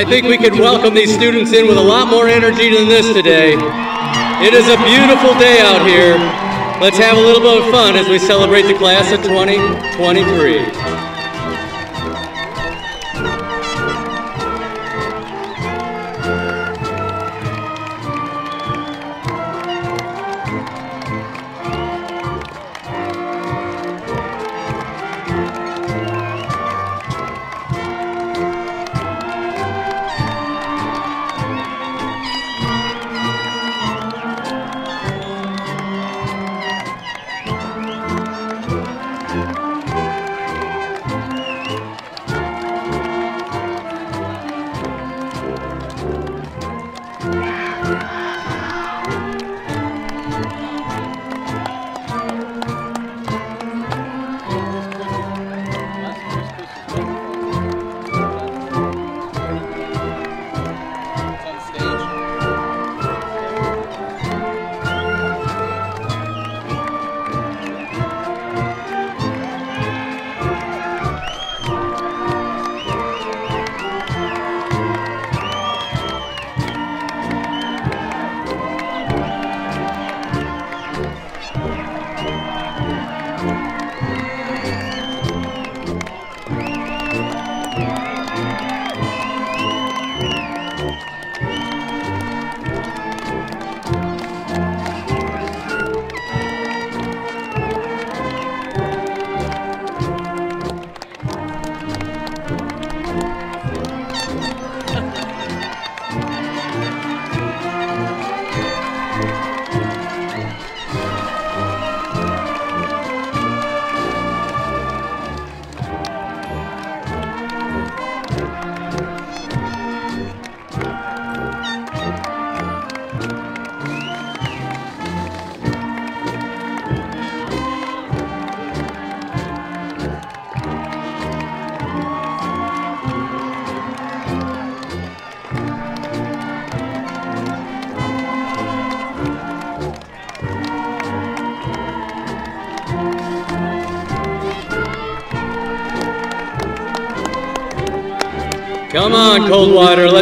I think we could welcome these students in with a lot more energy than this today. It is a beautiful day out here. Let's have a little bit of fun as we celebrate the class of 2023.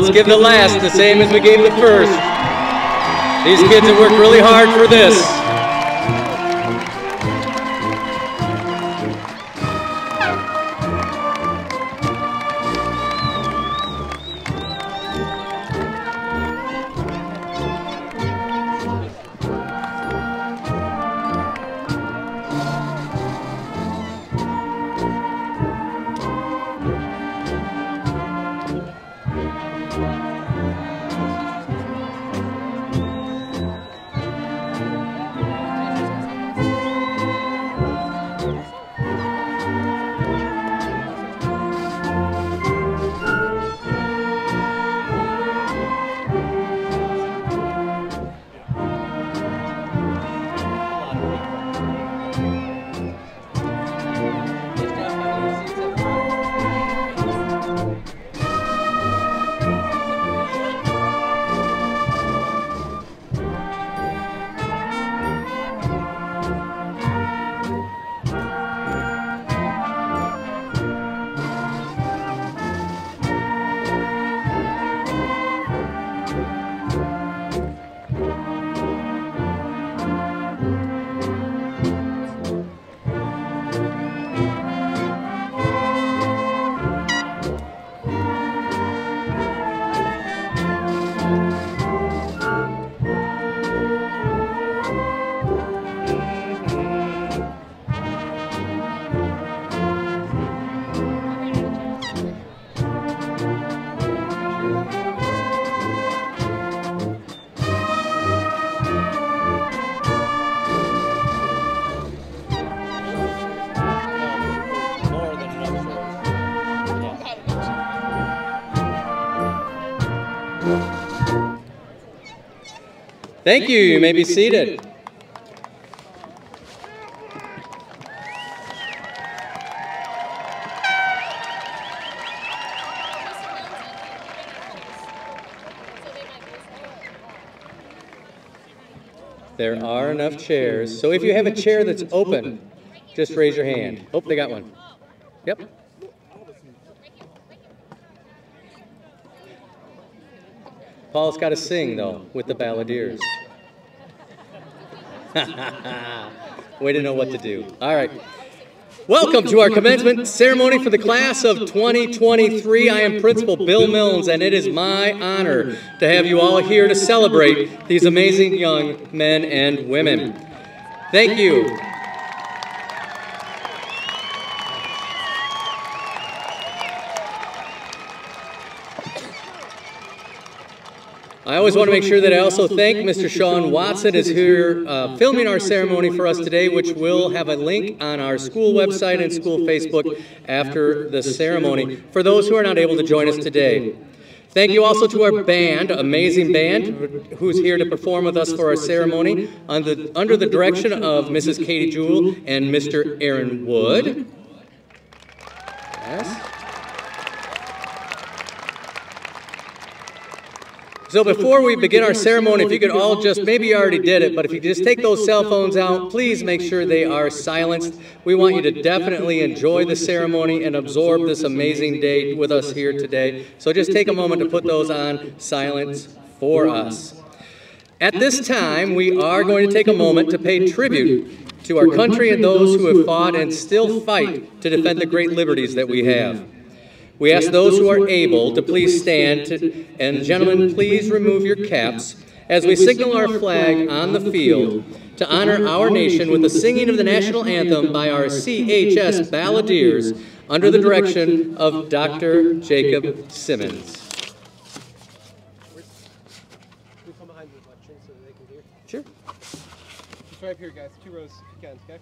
Let's give the last the same as we gave the first. These kids have worked really hard for this. Thank you. You may be seated. There are enough chairs. So if you have a chair that's open, just raise your hand. Oh, they got one. Paul's got to sing, though, with the balladeers. Way to know what to do. All right. Welcome to our commencement ceremony for the class of 2023. I am Principal Bill Milnes, and it is my honor to have you all here to celebrate these amazing young men and women. Thank you. I always want to make sure that I also thank Mr. Sean Watson is here uh, filming our ceremony for us today, which will have a link on our school website and school Facebook after the ceremony for those who are not able to join us today. Thank you also to our band, amazing band, who's here to perform with us for our ceremony under, under the direction of Mrs. Katie Jewell and Mr. Aaron Wood. Yes. So before we begin our ceremony, if you could all just, maybe you already did it, but if you just take those cell phones out, please make sure they are silenced. We want you to definitely enjoy the ceremony and absorb this amazing day with us here today. So just take a moment to put those on silence for us. At this time, we are going to take a moment to pay tribute to our country and those who have fought and still fight to defend the great liberties that we have. We ask those who are able to please stand, to, and gentlemen, please remove your caps as we signal our flag on the field to honor our nation with the singing of the national anthem by our CHS balladeers under the direction of Dr. Jacob Simmons. Sure. Just right up here, guys. Two rows, if you can, okay?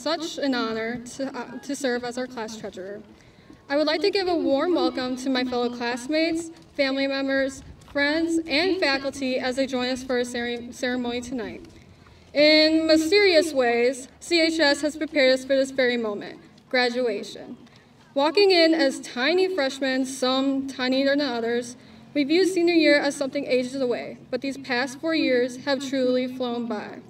Such an honor to, uh, to serve as our class treasurer. I would like to give a warm welcome to my fellow classmates, family members, friends, and faculty as they join us for cere- ceremony tonight. In mysterious ways, CHS has prepared us for this very moment, graduation. Walking in as tiny freshmen, some tinier than others, we view senior year as something ages away, but these past four years have truly flown by.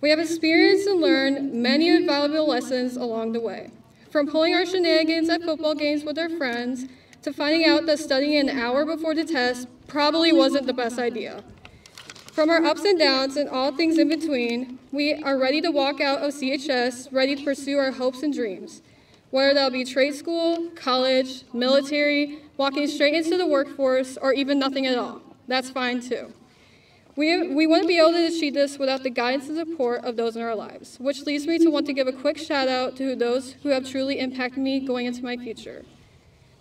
We have experienced and learned many valuable lessons along the way. From pulling our shenanigans at football games with our friends to finding out that studying an hour before the test probably wasn't the best idea. From our ups and downs and all things in between, we are ready to walk out of CHS, ready to pursue our hopes and dreams. Whether that'll be trade school, college, military, walking straight into the workforce, or even nothing at all. That's fine too. We, we wouldn't be able to achieve this without the guidance and support of those in our lives, which leads me to want to give a quick shout out to those who have truly impacted me going into my future.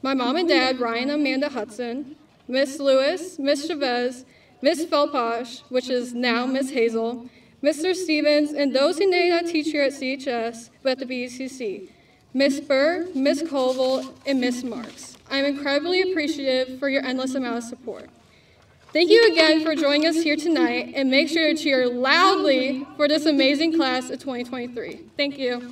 My mom and dad, Ryan and Amanda Hudson, Miss Lewis, Miss Chavez, Miss Felposh, which is now Miss Hazel, Mr. Stevens, and those who may not teach here at CHS, but at the BECC, Miss Burr, Miss Colville, and Miss Marks. I'm incredibly appreciative for your endless amount of support. Thank you again for joining us here tonight, and make sure to cheer loudly for this amazing class of 2023. Thank you.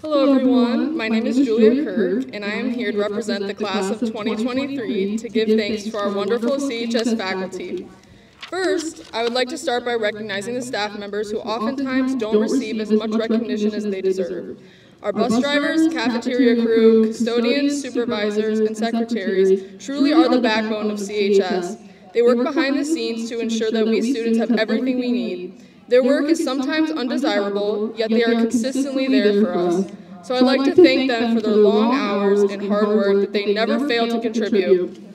Hello everyone, my name is Julia Kirk and I am here to represent the class of 2023 to give thanks to our wonderful CHS faculty. First, I would like to start by recognizing the staff members who oftentimes don't receive as much recognition as they deserve. Our bus drivers, cafeteria crew, custodians, supervisors, and secretaries truly are the backbone of CHS. They work behind the scenes to ensure that we students have everything we need. Their work is sometimes undesirable, yet they are consistently there for us. So I'd like to thank them for their long hours and hard work that they never fail to contribute.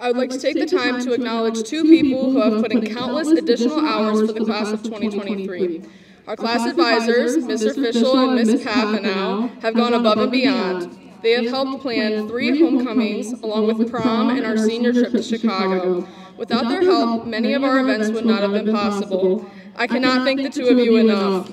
I would like to take the time to acknowledge two people who have put in countless additional hours for the class of 2023. Our class advisors, Mr. Fischel and Ms. Pathanow, have gone above and beyond. They have helped plan three homecomings, along with prom and our senior trip to Chicago. Without their help, many of our events would not have been possible. I cannot thank the two of you enough.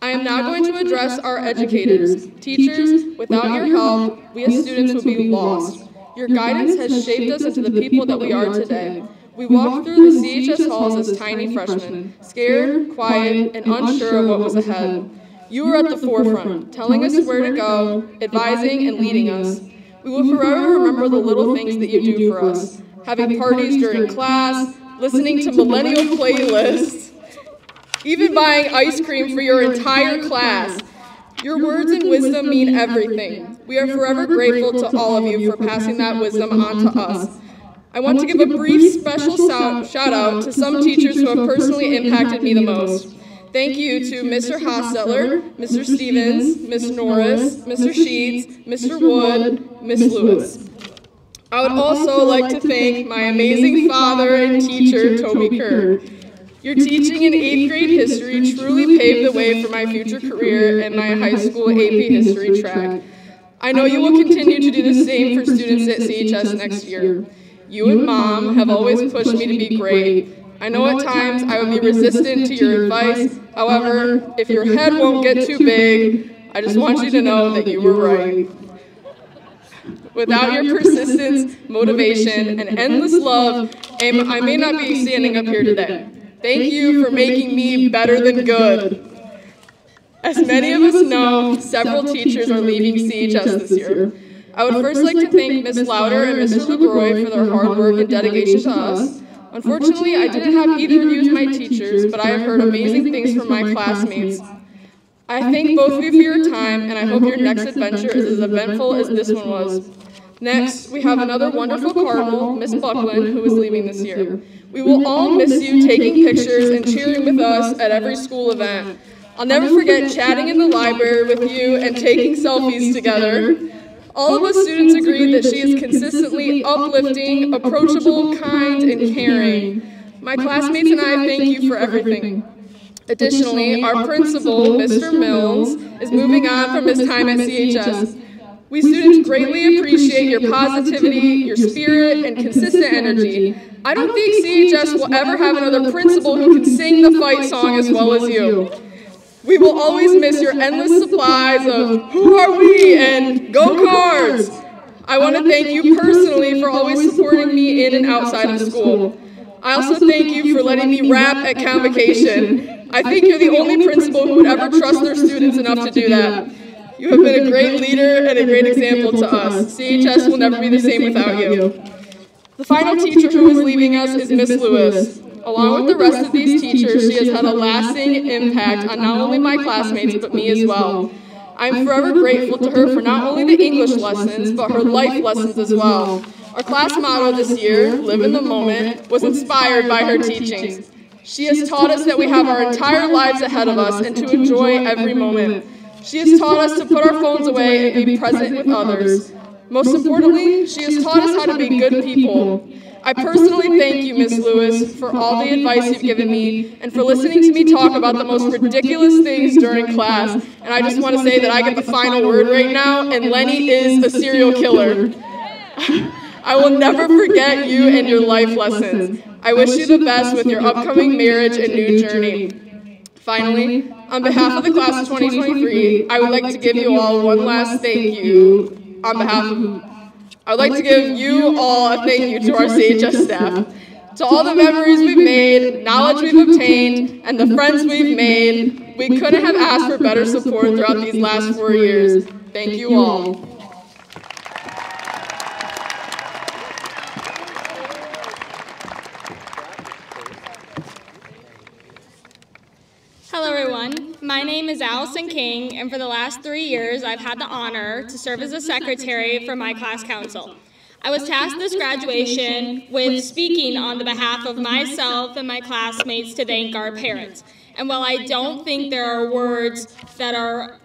I am now going to address our educators. Teachers, without your help, we as students would be lost. Your guidance has shaped us into the people that we are today. We walked through the CHS halls as tiny freshmen, scared, quiet, and unsure of what was ahead. You were at the forefront, telling us where to go, advising and leading us. We will forever remember the little things that you do for us, having parties during class, listening to millennial playlists, even buying ice cream for your entire class. Your words and wisdom mean everything. We are forever grateful to all of you for passing that wisdom on to us. I want to give a brief special shout out to some teachers who have personally impacted me the most. Thank you to Mr. Hostetler, Mr. Stevens, Ms. Norris, Mr. Sheets, Mr. Wood, Ms. Lewis. I would also like to thank my amazing father and teacher, Toby Kerr. Your teaching in 8th grade history truly paved the way for my future career and my high school AP history track. I know you will continue to do the same for students at CHS next year. You and mom have always pushed me to be great. I know at times I would be resistant to your advice. However, if your head won't get too big, I just want you to know that you were right. Without your persistence, motivation, and endless love, I may not be standing up here today. Thank you for making me better than good. As many of us know, several teachers are leaving CHS this year. I would first like to thank Ms. Louder and Mr. LeGroy for their hard work and dedication to us. Unfortunately, I didn't have either of you as my teachers, but I have heard amazing things from my classmates. I thank both of you for your time, and I hope your next adventure is as eventful as this one was. Next, we have another wonderful Cardinal, Miss Buckland, who is leaving this year. We will all miss you taking pictures and cheering with us at every school event. I'll never forget chatting in the library with you and taking selfies together. All of us students agreed that she is consistently uplifting, approachable, kind, and caring. My classmates and I thank you for everything. Additionally, our principal, Mr. Mills, is moving on from his time at CHS. We students greatly appreciate your positivity, your spirit, and consistent energy. I don't think CHS will ever have another principal who can sing the fight song as well as you. We will always miss your endless supplies of Who Are We and Go Cards. I want to thank you personally for always supporting me in and outside of school. I also thank you for letting me rap at convocation. I think you're the only principal who would ever trust their students enough to do that. You have been a great leader and a great example to us. CHS will never be the same without you. The final teacher who is leaving us is Miss Lewis. Along with the rest of these teachers, she has had a lasting impact on not only my classmates, but me as well. I'm forever grateful to her for not only the English lessons, but her life lessons as well. Our class motto this year, Live in the Moment, was inspired by her teachings. She has taught us that we have our entire lives ahead of us and to enjoy every moment. She has taught us to put our phones away and be present with others. Most importantly, she has taught us how to be good people. I personally thank you, Miss Lewis, for all the advice you've given me and for listening to me talk about the most ridiculous things during class. And I just want to say that I get the final word right now, and Lenny is a serial killer. I will never forget you and your life lessons. I wish you the best with your upcoming marriage and new journey. Finally, on behalf of the class of 2023, I would like to give you all one last thank you on behalf of I would like to give you all a thank you to our CHS staff, to all the memories we've made, knowledge we've obtained, and the friends we've made. We couldn't have asked for better support throughout these last four years. Thank you all. Hello, everyone. My name is Allison King, and for the last three years, I've had the honor to serve as a secretary for my class council. I was tasked this graduation with speaking on the behalf of myself and my classmates to thank our parents. And while I don't think there are words that are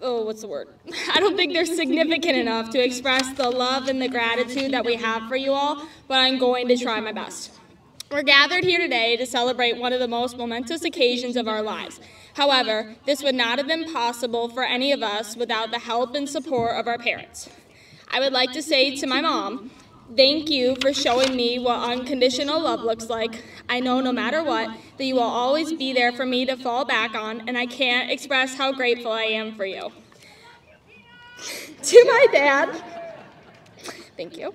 oh, what's the word? I don't think they're significant enough to express the love and the gratitude that we have for you all, but I'm going to try my best. We're gathered here today to celebrate one of the most momentous occasions of our lives. However, this would not have been possible for any of us without the help and support of our parents. I would like to say to my mom, thank you for showing me what unconditional love looks like. I know no matter what, that you will always be there for me to fall back on, and I can't express how grateful I am for you. to my dad, thank you.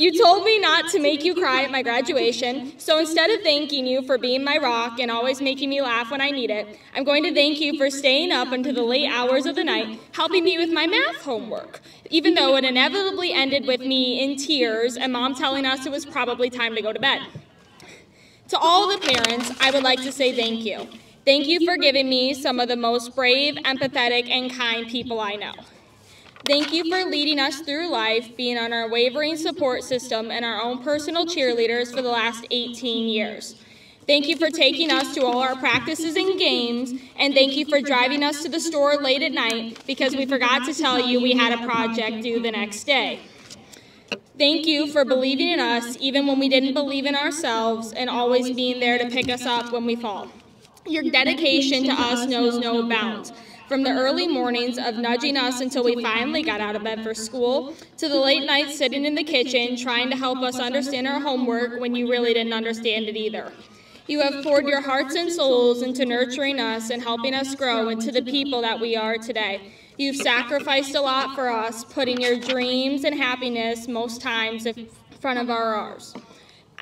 You told me not to make you cry at my graduation, so instead of thanking you for being my rock and always making me laugh when I need it, I'm going to thank you for staying up until the late hours of the night, helping me with my math homework, even though it inevitably ended with me in tears and mom telling us it was probably time to go to bed. To all the parents, I would like to say thank you. Thank you for giving me some of the most brave, empathetic, and kind people I know. Thank you for leading us through life, being on our wavering support system and our own personal cheerleaders for the last 18 years. Thank you for taking us to all our practices and games, and thank you for driving us to the store late at night because we forgot to tell you we had a project due the next day. Thank you for believing in us even when we didn't believe in ourselves and always being there to pick us up when we fall. Your dedication to us knows no bounds. From the early mornings of nudging us until we finally got out of bed for school, to the late nights sitting in the kitchen trying to help us understand our homework when you really didn't understand it either. You have poured your hearts and souls into nurturing us and helping us grow into the people that we are today. You've sacrificed a lot for us, putting your dreams and happiness most times in front of our ours.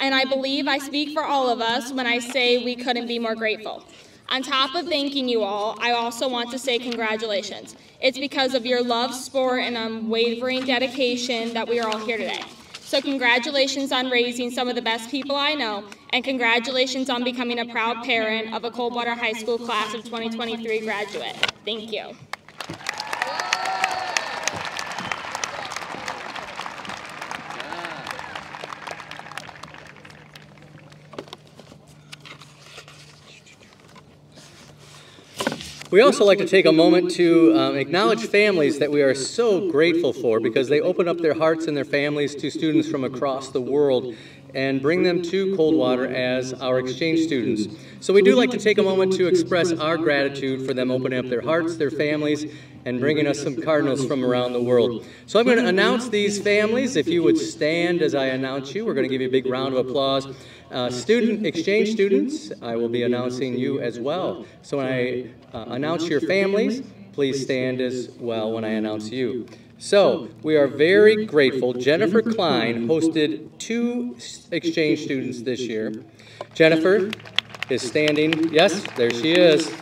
And I believe I speak for all of us when I say we couldn't be more grateful. On top of thanking you all, I also want to say congratulations. It's because of your love, sport, and unwavering dedication that we are all here today. So congratulations on raising some of the best people I know, and congratulations on becoming a proud parent of a Coldwater High School class of 2023 graduate. Thank you. We also like to take a moment to um, acknowledge families that we are so grateful for because they open up their hearts and their families to students from across the world and bring them to Coldwater as our exchange students. So we do like to take a moment to express our gratitude for them opening up their hearts, their families, and bringing us some Cardinals from around the world. So I'm going to announce these families. If you would stand as I announce you, we're going to give you a big round of applause. Uh, student exchange students, I will be announcing you as well. So when I uh, announce your families, please stand as well when I announce you. So we are very grateful. Jennifer Klein hosted two exchange students this year. Jennifer is standing. Yes, there she is.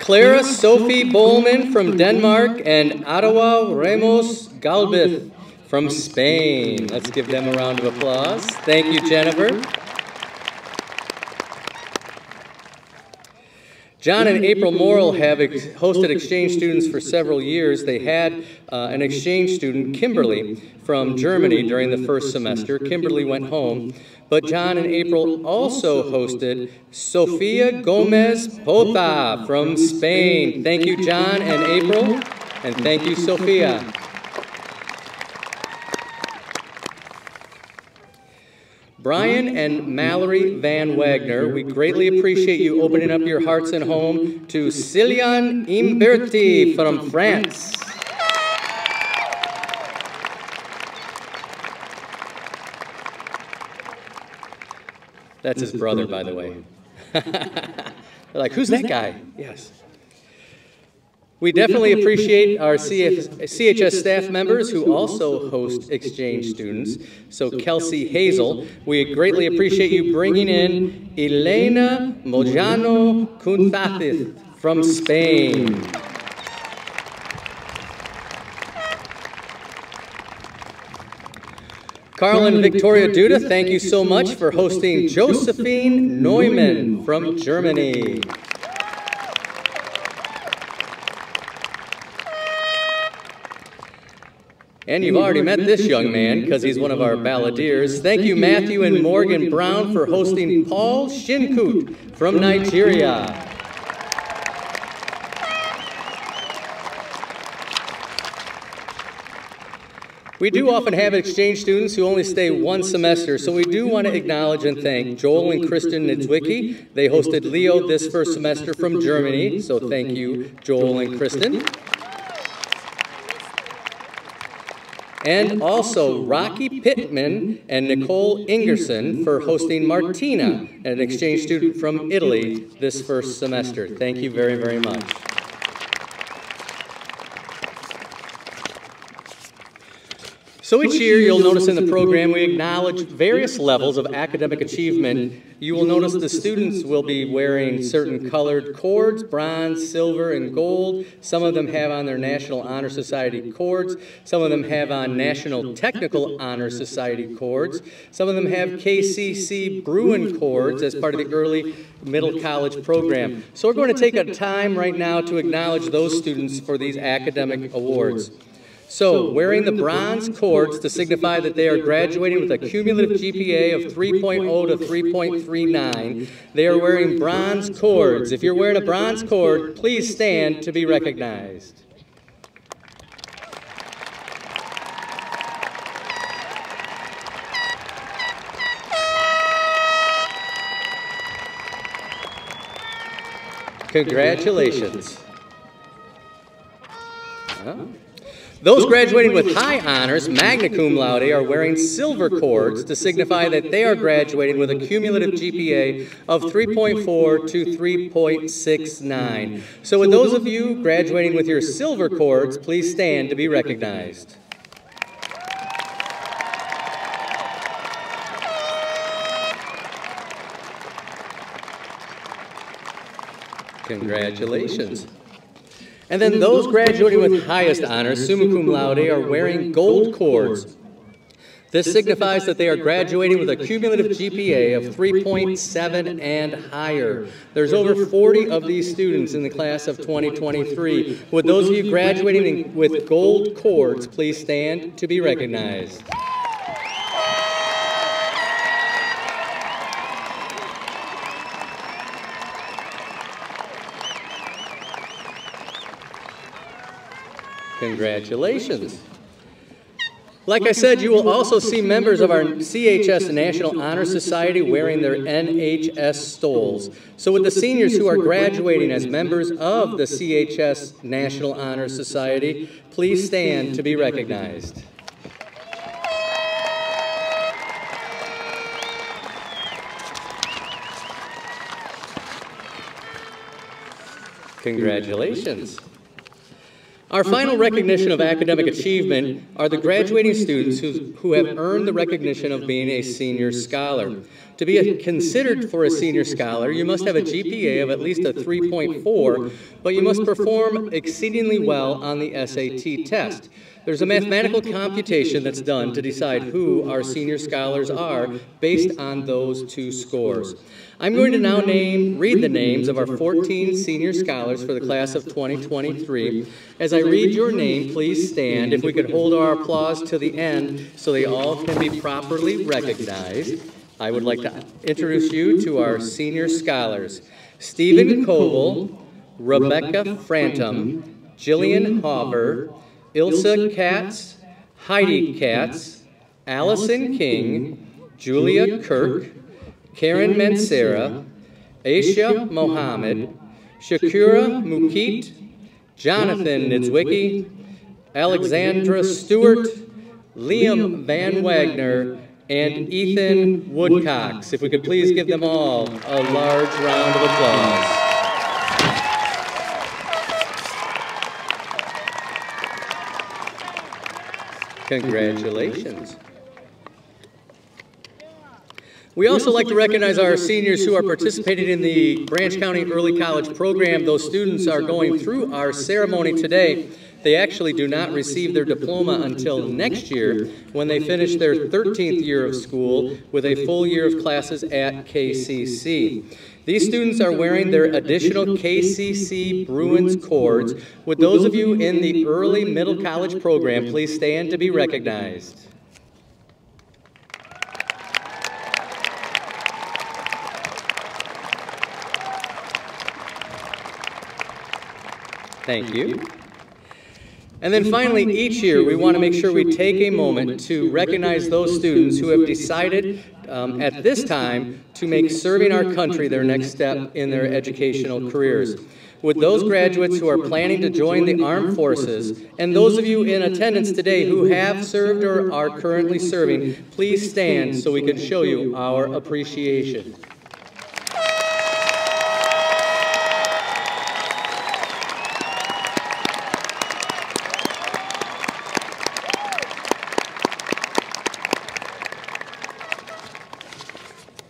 Clara Sophie Bowman from Denmark and Ottawa Ramos Galbith from Spain. Let's give them a round of applause. Thank you, Jennifer. John and April Morrill have ex hosted exchange students for several years. They had uh, an exchange student, Kimberly, from Germany during the first semester. Kimberly went home. But John and April also hosted Sofia Gomez Pota from Spain. Thank you, John and April, and thank you, Sofia. Brian and Mallory Van Wagner, we greatly appreciate you opening up your hearts and home to Cilian Imberti from France. That's his brother, by the way. They're like, who's that guy? Yes. We definitely appreciate our CHS uh, staff members who also host exchange students. So Kelsey Hazel, we greatly appreciate you bringing in Elena Mojano Cuntatith from Spain. Carl and Victoria Duda, thank you so much for hosting Josephine Neumann from Germany. And you've already met this young man because he's one of our balladeers. Thank you, Matthew and Morgan Brown, for hosting Paul Shinkut from Nigeria. We do often have exchange students who only stay one semester, so we do want to acknowledge and thank Joel and Kristen Nidzwicki. They hosted Leo this first semester from Germany, so thank you, Joel and Kristen. And also Rocky Pittman and Nicole Ingerson for hosting Martina, an exchange student from Italy, this first semester. Thank you very, very much. So each year, you'll notice in the program we acknowledge various levels of academic achievement. You will notice the students will be wearing certain colored cords, bronze, silver, and gold. Some of them have on their National Honor Society cords. Some of them have on National Technical Honor Society cords. Some of them have KCC Bruin cords as part of the early middle college program. So we're going to take a time right now to acknowledge those students for these academic awards. So, wearing the bronze cords to signify that they are graduating with a cumulative GPA of 3.0 to 3.39, they are wearing bronze cords. If you're wearing a bronze cord, please stand to be recognized. Congratulations. Oh. Those graduating with high honors, magna cum laude, are wearing silver cords to signify that they are graduating with a cumulative GPA of 3.4 to 3.69. So with those of you graduating with your silver cords, please stand to be recognized. Congratulations. And then those graduating with highest honors, summa cum laude, are wearing gold cords. This signifies that they are graduating with a cumulative GPA of 3.7 and higher. There's over 40 of these students in the class of 2023. Would those of you graduating with gold cords please stand to be recognized? Congratulations. Like I said, you will also see members of our CHS National Honor Society wearing their NHS stoles. So with the seniors who are graduating as members of the CHS National Honor Society, please stand to be recognized. Congratulations. Our final recognition of academic achievement are the graduating students who, who have earned the recognition of being a senior scholar. To be considered for a senior scholar, you must have a GPA of at least a 3.4, but you must perform exceedingly well on the SAT test. There's a mathematical computation that's done to decide who our senior scholars are based on those two scores. I'm going to now name, read the names of our 14 senior scholars for the class of 2023. As I read your name, please stand. If we could hold our applause to the end so they all can be properly recognized. I would like to introduce you to our senior scholars. Stephen Koval, Rebecca Frantum, Jillian Hauber, Ilsa Katz, Heidi Katz, Allison King, Julia Kirk, Karen Mansera, Aisha Mohammed, Shakira Mukit, Jonathan Nidzwicki, Alexandra Stewart, Liam Van Wagner, and Ethan Woodcox. If we could please give them all a large round of applause. Congratulations. We also like to recognize our seniors who are participating in the Branch County Early College Program. Those students are going through our ceremony today. They actually do not receive their diploma until next year when they finish their 13th year of school with a full year of classes at KCC. These students are wearing their additional KCC Bruins cords. Would those of you in the early middle college program please stand to be recognized? Thank you. And then finally, each year, we want to make sure we take a moment to recognize those students who have decided um, at this time to make serving our country their next step in their educational careers. With those graduates who are planning to join the armed forces, and those of you in attendance today who have served or are currently serving, please stand so we can show you our appreciation.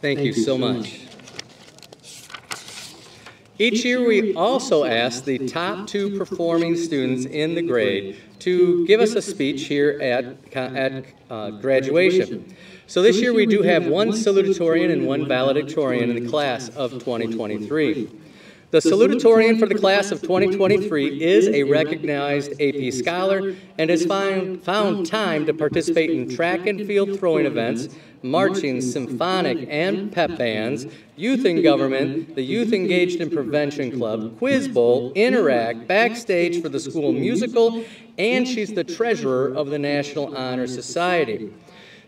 Thank you so much. Each year, we also ask the top two performing students in the grade to give us a speech here at, at uh, graduation. So this year, we do have one salutatorian and one valedictorian in the class of 2023. The salutatorian for the class of 2023 is a recognized AP scholar and has found, found time to participate in track and field throwing events, marching, symphonic, and pep bands, youth in government, the Youth Engaged in Prevention Club, Quiz Bowl, Interact, backstage for the school musical, and she's the treasurer of the National Honor Society.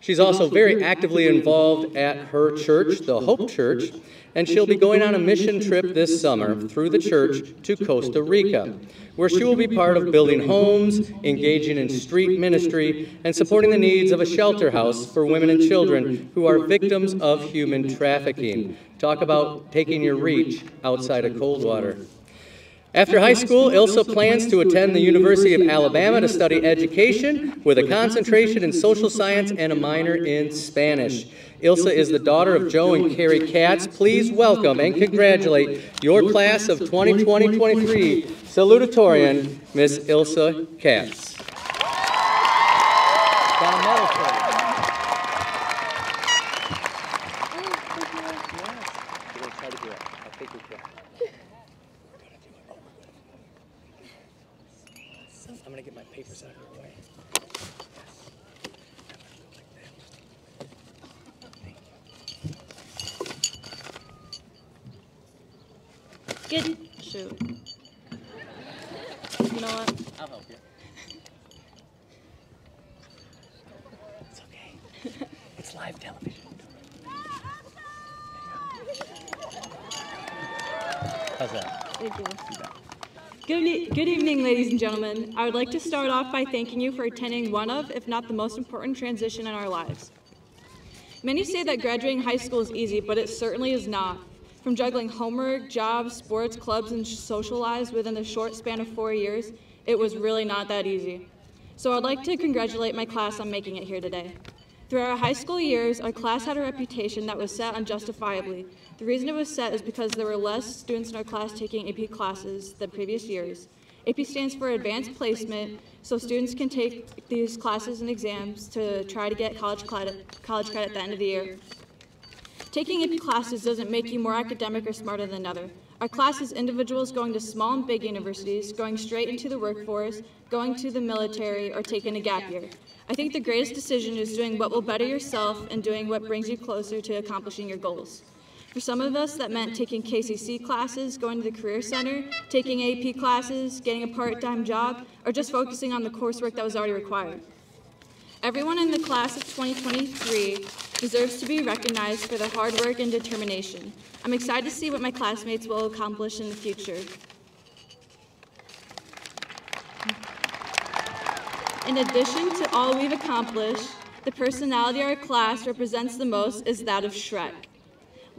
She's also very actively involved at her church, the Hope Church, and she'll be going on a mission trip this summer through the church to Costa Rica, where she will be part of building homes, engaging in street ministry, and supporting the needs of a shelter house for women and children who are victims of human trafficking. Talk about taking your reach outside of Coldwater. After high school, Ilsa plans to attend the University of Alabama to study education with a concentration in social science and a minor in Spanish. Ilsa is the daughter of Joe and Carrie Katz. Please welcome and congratulate your class of 2020-23 salutatorian, Miss Ilsa Katz. I'm going to get my papers out of your way. Good. Shoot. You know what? I'll help you. It's okay. It's live television. How's that? Thank you. Good, e- good evening, ladies and gentlemen. I would like to start off by thanking you for attending one of, if not the most important transition in our lives. Many say that graduating high school is easy, but it certainly is not. From juggling homework, jobs, sports, clubs, and social lives within the short span of four years, it was really not that easy. So I'd like to congratulate my class on making it here today. Through our high school years, our class had a reputation that was set unjustifiably. The reason it was set is because there were less students in our class taking AP classes than previous years. AP stands for Advanced Placement, so students can take these classes and exams to try to get college credit, college credit at the end of the year. Taking AP classes doesn't make you more academic or smarter than another. Our class is individuals going to small and big universities, going straight into the workforce, going to the military, or taking a gap year. I think the greatest decision is doing what will better yourself and doing what brings you closer to accomplishing your goals. For some of us, that meant taking KCC classes, going to the Career Center, taking AP classes, getting a part-time job, or just focusing on the coursework that was already required. Everyone in the class of 2023 deserves to be recognized for their hard work and determination. I'm excited to see what my classmates will accomplish in the future. In addition to all we've accomplished, the personality our class represents the most is that of Shrek.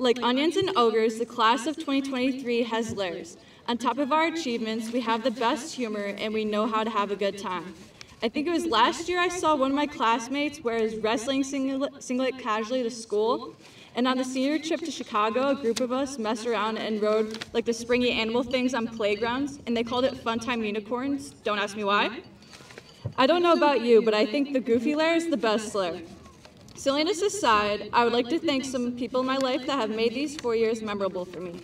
Like onions and ogres, the class of 2023 has layers. On top of our achievements, we have the best humor and we know how to have a good time. I think it was last year I saw one of my classmates wear his wrestling singlet, singlet casually to school. And on the senior trip to Chicago, a group of us messed around and rode like the springy animal things on playgrounds, and they called it Fun Time Unicorns. Don't ask me why. I don't know about you, but I think the Goofy lair is the best lair. Silliness aside, I would like to thank some people in my life that have made these four years memorable for me.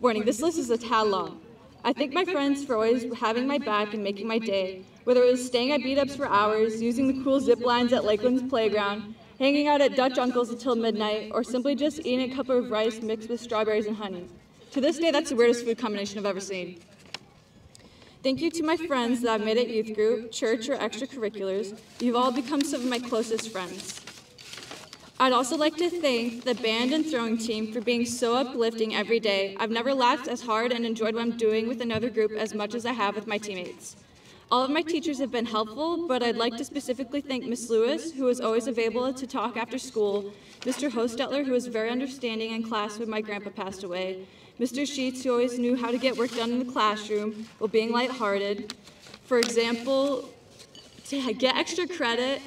Warning, this list is a tad long. I thank my friends for always having my back and making my day, whether it was staying at beat-ups for hours, using the cool zip lines at Lakeland's playground, hanging out at Dutch Uncle's until midnight, or simply just eating a cup of rice mixed with strawberries and honey. To this day, that's the weirdest food combination I've ever seen. Thank you to my friends that I've made at youth group, church, or extracurriculars. You've all become some of my closest friends. I'd also like to thank the band and throwing team for being so uplifting every day. I've never laughed as hard and enjoyed what I'm doing with another group as much as I have with my teammates. All of my teachers have been helpful, but I'd like to specifically thank Miss Lewis, who was always available to talk after school, Mr. Hostetler, who was very understanding in class when my grandpa passed away, Mr. Sheets, who always knew how to get work done in the classroom while being lighthearted. For example, to get extra credit,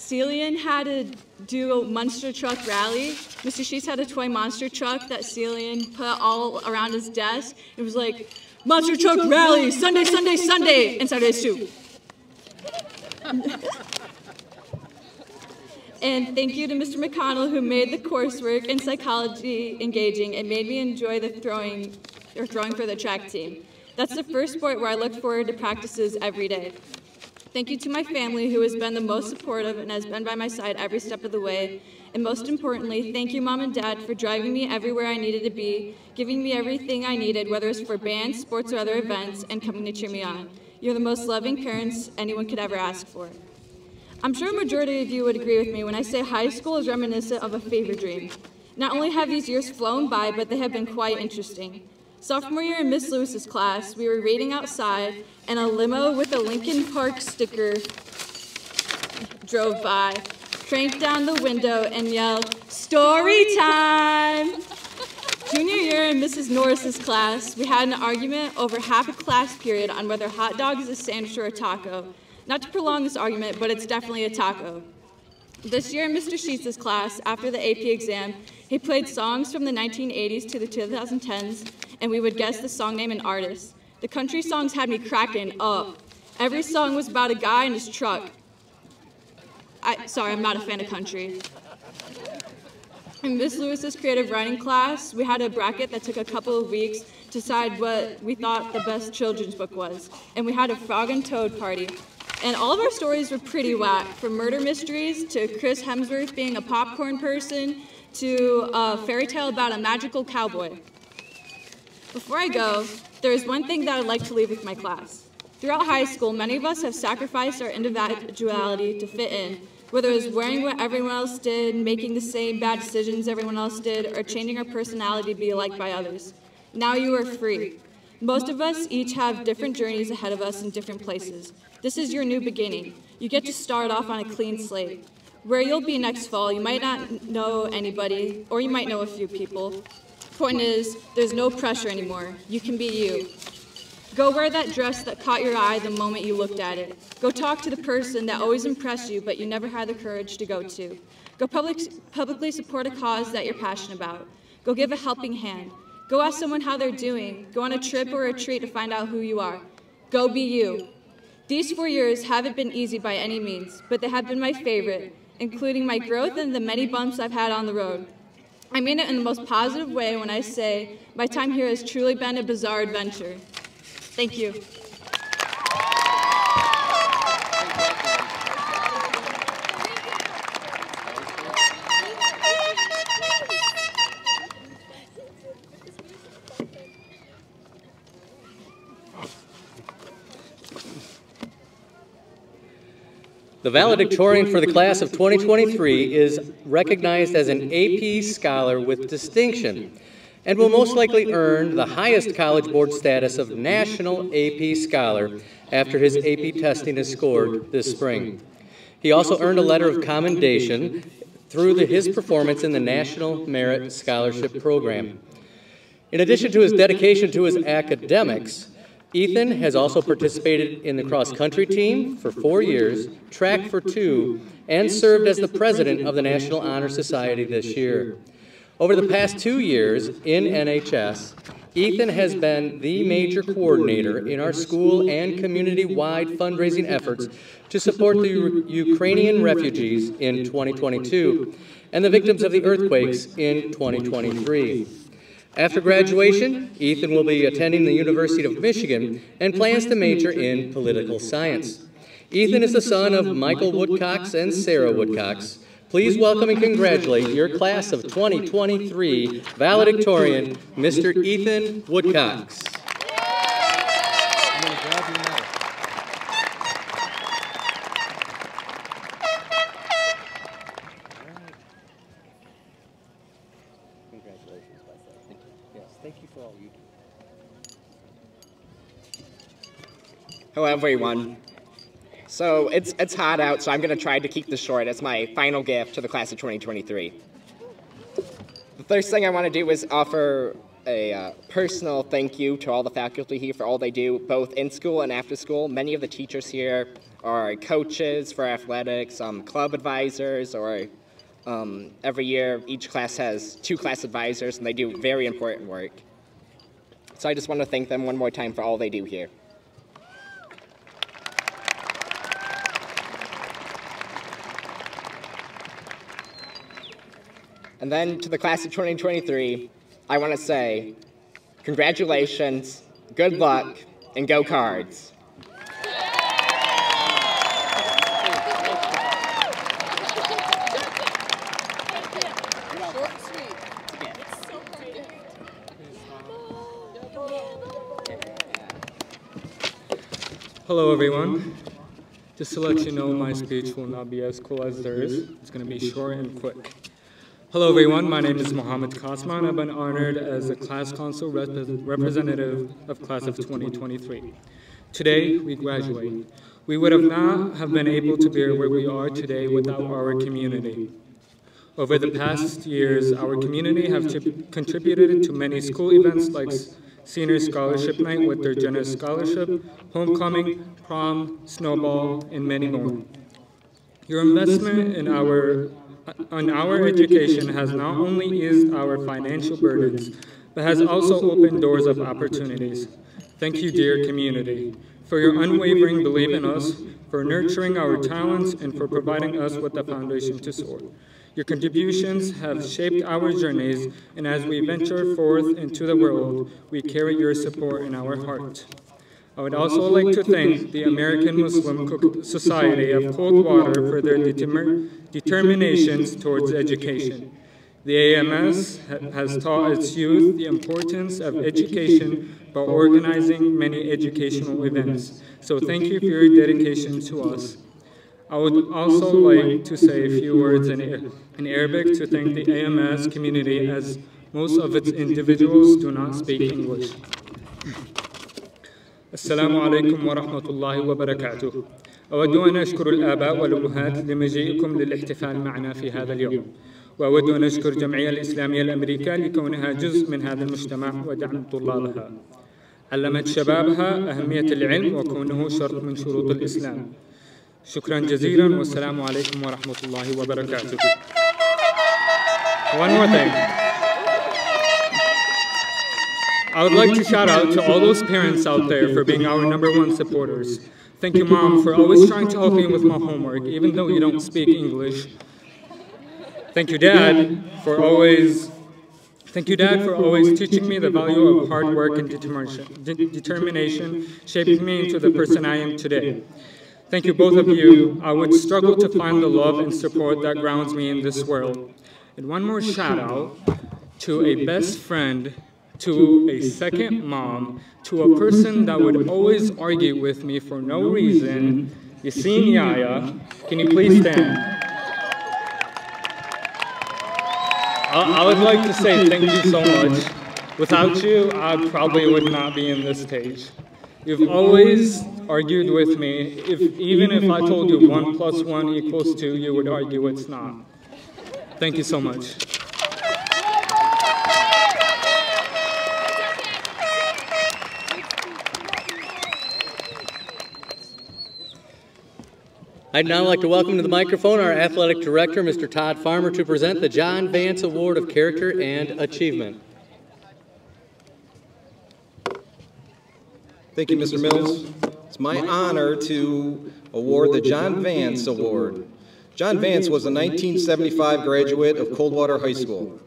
Celian had to do a monster truck rally. Mr. Sheets had a toy monster truck that Celian put all around his desk. It was like, monster truck rally, Sunday, Sunday, Sunday, and Saturdays too. And thank you to Mr. McConnell who made the coursework in psychology engaging and made me enjoy the throwing or throwing for the track team. That's the first sport where I look forward to practices every day. Thank you to my family who has been the most supportive and has been by my side every step of the way. And most importantly, thank you, Mom and Dad, for driving me everywhere I needed to be, giving me everything I needed, whether it's for band, sports, or other events, and coming to cheer me on. You're the most loving parents anyone could ever ask for. I'm sure a majority of you would agree with me when I say high school is reminiscent of a fever dream. Not only have these years flown by, but they have been quite interesting. Sophomore year in Miss Lewis's class, we were reading outside, and a limo with a Linkin Park sticker drove by, cranked down the window, and yelled, Story time! Junior year in Mrs. Norris's class, we had an argument over half a class period on whether hot dog is a sandwich or a taco. Not to prolong this argument, but it's definitely a taco. This year in Mr. Sheets' class, after the AP exam, he played songs from the 1980s to the 2010s, and we would guess the song name and artist. The country songs had me cracking up. Every song was about a guy in his truck. I, sorry, I'm not a fan of country. In Miss Lewis's creative writing class, we had a bracket that took a couple of weeks to decide what we thought the best children's book was. And we had a frog and toad party. And all of our stories were pretty whack, from murder mysteries to Chris Hemsworth being a popcorn person to a fairy tale about a magical cowboy. Before I go, there is one thing that I'd like to leave with my class. Throughout high school, many of us have sacrificed our individuality to fit in, whether it was wearing what everyone else did, making the same bad decisions everyone else did, or changing our personality to be liked by others. Now you are free. Most of us each have different journeys ahead of us in different places. This is your new beginning. You get to start off on a clean slate. Where you'll be next fall, you might not know anybody, or you might know a few people. Point is, there's no pressure anymore. You can be you. Go wear that dress that caught your eye the moment you looked at it. Go talk to the person that always impressed you but you never had the courage to go to. Go public, publicly support a cause that you're passionate about. Go give a helping hand. Go ask someone how they're doing. Go on a trip or a treat to find out who you are. Go be you. These four years haven't been easy by any means, but they have been my favorite, including my growth and the many bumps I've had on the road. I mean it in the most positive way when I say my time here has truly been a bizarre adventure. Thank you. The valedictorian for the class of 2023 is recognized as an AP Scholar with distinction and will most likely earn the highest College Board status of National AP Scholar after his AP testing is scored this spring. He also earned a letter of commendation through the, his performance in the National Merit Scholarship Program. In addition to his dedication to his academics, Ethan has also participated in the cross country team for four years, track for two, and served as the president of the National Honor Society this year. Over the past two years in NHS, Ethan has been the major coordinator in our school and community-wide fundraising efforts to support the Ukrainian refugees in 2022 and the victims of the earthquakes in 2023. After graduation, Ethan will be attending the University of Michigan and plans to major in political science. Ethan is the son of Michael Woodcox and Sarah Woodcox. Please welcome and congratulate your class of 2023 valedictorian, Mr. Ethan Woodcox. Congratulations, Thank you. Yes, thank you for all you do. Hello, everyone. So it's it's hot out, so I'm gonna try to keep this short as my final gift to the class of 2023. The first thing I want to do is offer a uh, personal thank you to all the faculty here for all they do, both in school and after school. Many of the teachers here are coaches for athletics, um, club advisors, or um, every year each class has two class advisors, and they do very important work. So I just want to thank them one more time for all they do here. And then to the class of 2023, I want to say congratulations, good luck, and go cards. Hello, everyone. Just to let you know, my speech will not be as cool as theirs. It's going to be short and quick. Hello, everyone. My name is Mohammed Kasman. I've been honored as a class council rep representative of class of 2023. Today, we graduate. We would have not have been able to be where we are today without our community. Over the past years, our community have contributed to many school events like Senior Scholarship Night with their generous scholarship, homecoming, prom, snowball, and many more. Your investment in our on our education has not only eased our financial burdens, but has also opened doors of opportunities. Thank you, dear community, for your unwavering belief in us, for nurturing our talents, and for providing us with the foundation to soar. Your contributions have shaped our journeys, and as we venture forth into the world, we carry your support in our heart. I would also like to thank the American Muslim Society of Coldwater for their determ determinations towards education. The AMS has taught its youth the importance of education by organizing many educational events. So thank you for your dedication to us. I would also like to say a few words in, in Arabic to thank the AMS community as most of its individuals do not speak English. السلام عليكم ورحمة الله وبركاته. أود أن أشكر الآباء والأمهات لمجيئكم للاحتفال معنا في هذا اليوم. وأود أن أشكر الجمعية الإسلامية الأمريكية لكونها جزء من هذا المجتمع ودعم طلابها. علمت شبابها أهمية العلم وكونه شرط من شروط الإسلام. شكرا جزيلا والسلام عليكم ورحمة الله وبركاته. One more thing. I would like to shout out to all those parents out there for being our number one supporters. Thank you, Mom, for always trying to help me with my homework, even though you don't speak English. Thank you, Dad, for always Thank you, Dad, for always teaching me the value of hard work and determination, shaping me into the person I am today. Thank you, both of you. I would struggle to find the love and support that grounds me in this world. And one more shout out to a best friend, to a second mom, to a person that would always argue with me for no reason, Yassine Yaya. Can you please stand? I, I would like to say thank you so much. Without you, I probably would not be in this stage. You've always argued with me. If, even if I told you 1 plus 1 equals 2, you would argue it's not. Thank you so much. I'd now like to welcome to the microphone our athletic director, Mr. Todd Farmer, to present the John Vance Award of Character and Achievement. Thank you, Mr. Mills. It's my honor to award the John Vance Award John Vance was a 1975 graduate of Coldwater High School.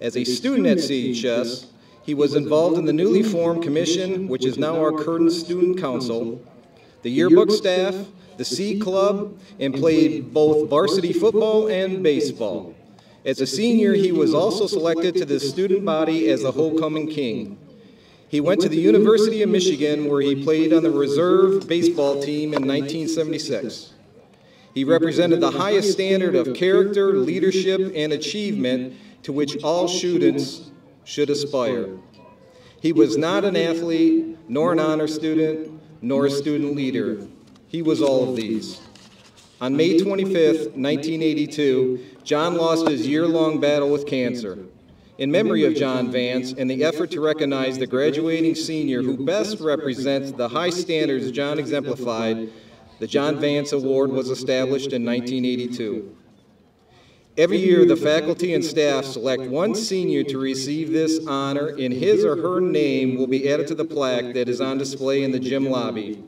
As a student at CHS, he was involved in the newly formed commission, which is now our current student council, the yearbook staff, the C Club, and played both varsity football and baseball. As a senior, he was also selected to the student body as the homecoming king. He went to the University of Michigan, where he played on the reserve baseball team in 1976. He represented the highest standard of character, leadership, and achievement to which all students should aspire. He was not an athlete, nor an honor student, nor a student leader. He was all of these. On May 25, 1982, John lost his year-long battle with cancer. In memory of John Vance and the effort to recognize the graduating senior who best represents the high standards John exemplified, the John Vance Award was established in 1982. Every year, the faculty and staff select one senior to receive this honor, and his or her name will be added to the plaque that is on display in the gym lobby.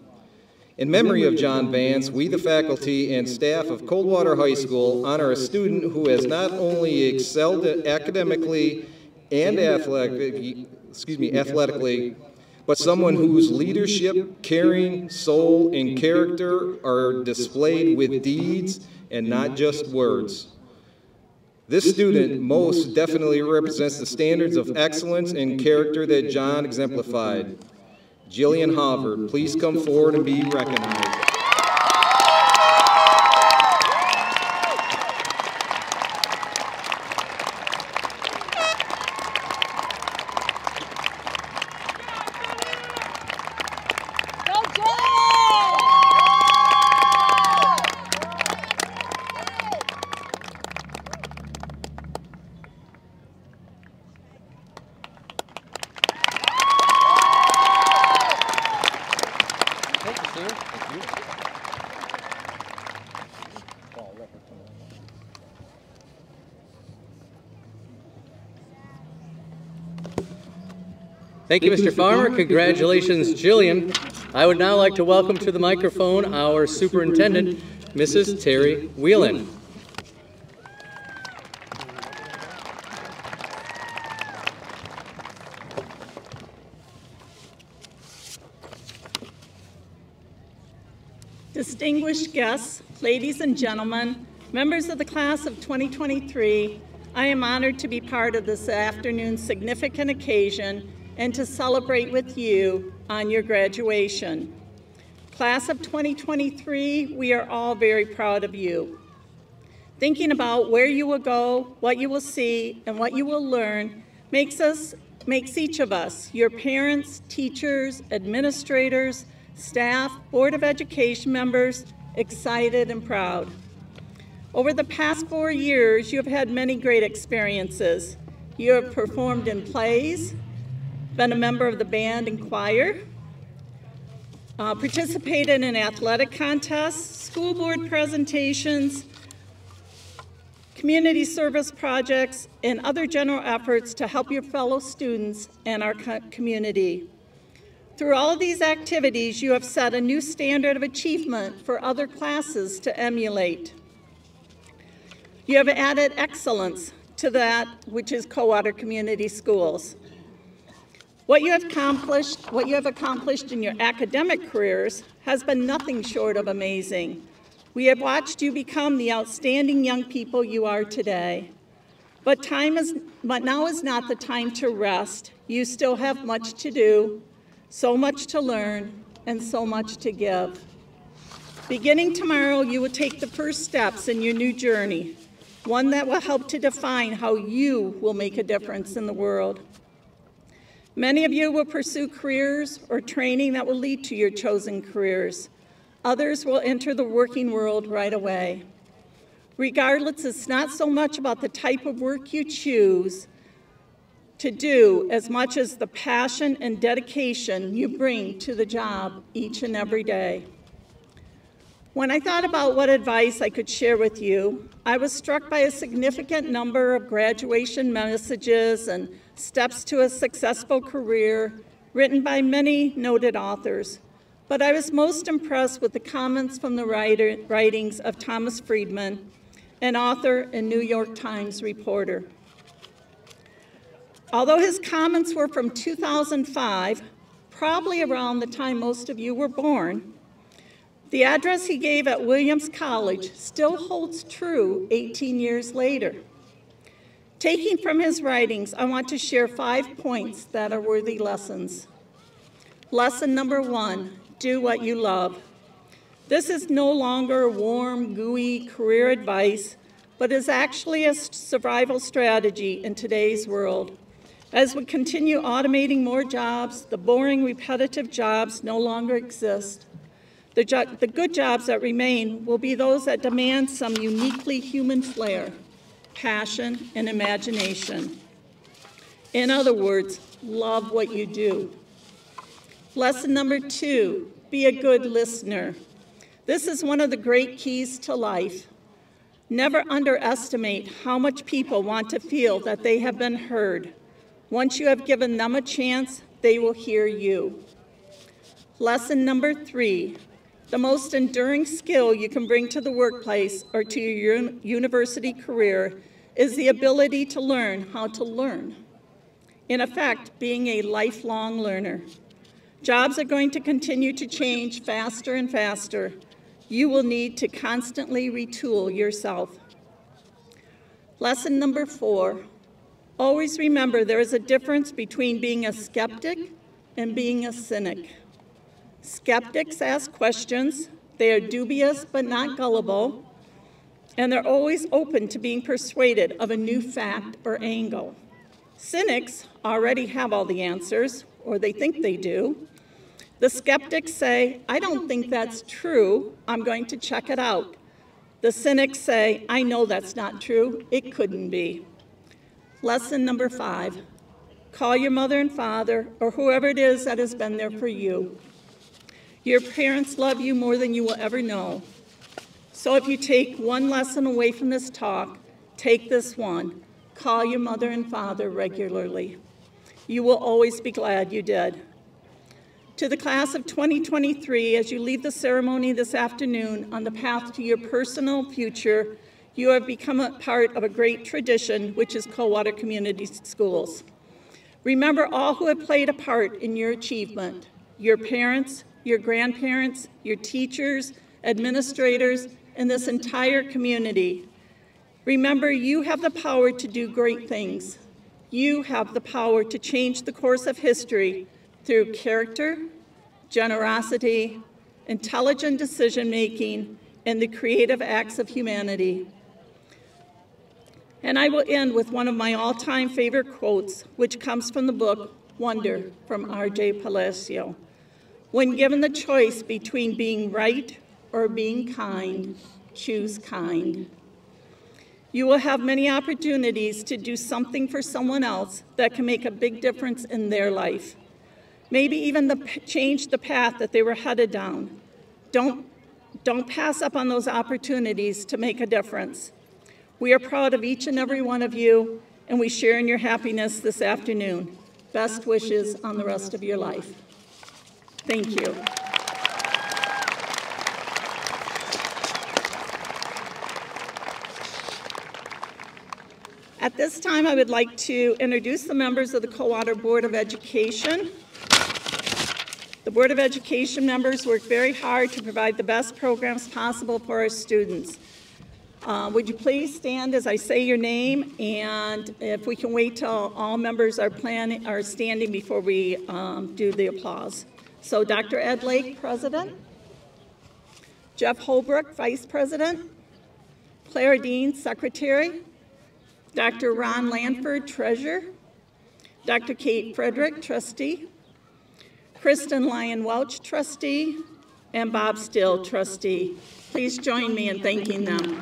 In memory of John Vance, we, the faculty and staff of Coldwater High School, honor a student who has not only excelled academically and athletically, excuse me, athletically, but someone whose leadership, caring, soul, and character are displayed with deeds and not just words. This student most definitely represents the standards of excellence and character that John exemplified. Jillian Harvard, please come forward and be recognized. Thank you, Mr. Farmer. Congratulations, Jillian. I would now like to welcome to the microphone our superintendent, Mrs. Terry Whelan. Distinguished guests, ladies and gentlemen, members of the class of 2023, I am honored to be part of this afternoon's significant occasion and to celebrate with you on your graduation. Class of 2023, we are all very proud of you. Thinking about where you will go, what you will see, and what you will learn makes us makes each of us, your parents, teachers, administrators, staff, Board of Education members, excited and proud. Over the past four years, you have had many great experiences. You have performed in plays, been a member of the band and choir, uh, participated in athletic contests, school board presentations, community service projects, and other general efforts to help your fellow students and our co community. Through all of these activities, you have set a new standard of achievement for other classes to emulate. You have added excellence to that which is Coldwater Community Schools. What you have accomplished, what you have accomplished in your academic careers has been nothing short of amazing. We have watched you become the outstanding young people you are today. But time is but now is not the time to rest. You still have much to do, so much to learn, and so much to give. Beginning tomorrow, you will take the first steps in your new journey, one that will help to define how you will make a difference in the world. Many of you will pursue careers or training that will lead to your chosen careers. Others will enter the working world right away. Regardless, it's not so much about the type of work you choose to do as much as the passion and dedication you bring to the job each and every day. When I thought about what advice I could share with you, I was struck by a significant number of graduation messages and steps to a successful career written by many noted authors but I was most impressed with the comments from the writer, writings of Thomas Friedman, an author and New York Times reporter. Although his comments were from 2005, probably around the time most of you were born, the address he gave at Williams College still holds true 18 years later. Taking from his writings, I want to share five points that are worthy lessons. Lesson number one do what you love. This is no longer warm, gooey career advice, but is actually a survival strategy in today's world. As we continue automating more jobs, the boring, repetitive jobs no longer exist. The, the good jobs that remain will be those that demand some uniquely human flair, passion, and imagination. In other words, love what you do. Lesson number two, be a good listener. This is one of the great keys to life. Never underestimate how much people want to feel that they have been heard. Once you have given them a chance, they will hear you. Lesson number three, the most enduring skill you can bring to the workplace or to your university career is the ability to learn how to learn. In effect, being a lifelong learner. Jobs are going to continue to change faster and faster. You will need to constantly retool yourself. Lesson number four, always remember there is a difference between being a skeptic and being a cynic. Skeptics ask questions, they are dubious but not gullible, and they're always open to being persuaded of a new fact or angle. Cynics already have all the answers, or they think they do, the skeptics say, I don't think that's true. I'm going to check it out. The cynics say, I know that's not true. It couldn't be. Lesson number five call your mother and father or whoever it is that has been there for you. Your parents love you more than you will ever know. So if you take one lesson away from this talk, take this one. Call your mother and father regularly. You will always be glad you did. To the class of 2023, as you leave the ceremony this afternoon on the path to your personal future, you have become a part of a great tradition, which is Coldwater Community Schools. Remember all who have played a part in your achievement, your parents, your grandparents, your teachers, administrators, and this entire community. Remember, you have the power to do great things. You have the power to change the course of history through character, generosity, intelligent decision making, and the creative acts of humanity. And I will end with one of my all time favorite quotes, which comes from the book Wonder from R.J. Palacio. When given the choice between being right or being kind, choose kind. You will have many opportunities to do something for someone else that can make a big difference in their life. Maybe even the, change the path that they were headed down. Don't, don't pass up on those opportunities to make a difference. We are proud of each and every one of you, and we share in your happiness this afternoon. Best wishes on the rest of your life. Thank you. At this time, I would like to introduce the members of the Coldwater Board of Education. The Board of Education members work very hard to provide the best programs possible for our students. Uh, would you please stand as I say your name, and if we can wait till all members are planning are standing before we um, do the applause. So, Dr. Ed Lake, President. Jeff Holbrook, Vice President. Clara Dean, Secretary. Dr. Ron Lanford, Treasurer. Dr. Kate Frederick, Trustee. Kristen Lyon Welch, Trustee. And Bob Still, Trustee. Please join me in thanking them.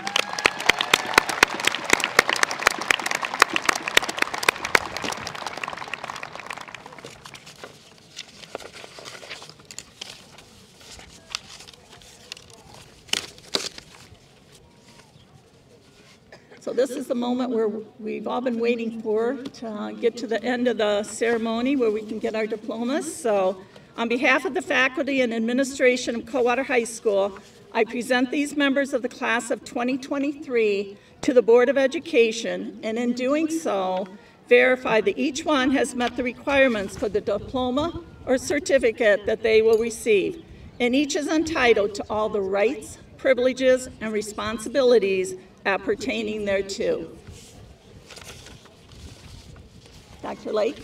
This is the moment where we've all been waiting for to uh, get to the end of the ceremony where we can get our diplomas. So on behalf of the faculty and administration of Coldwater High School, I present these members of the class of 2023 to the Board of Education, and in doing so, verify that each one has met the requirements for the diploma or certificate that they will receive, and each is entitled to all the rights, privileges, and responsibilities Uh, appertaining thereto. Dr. Lake?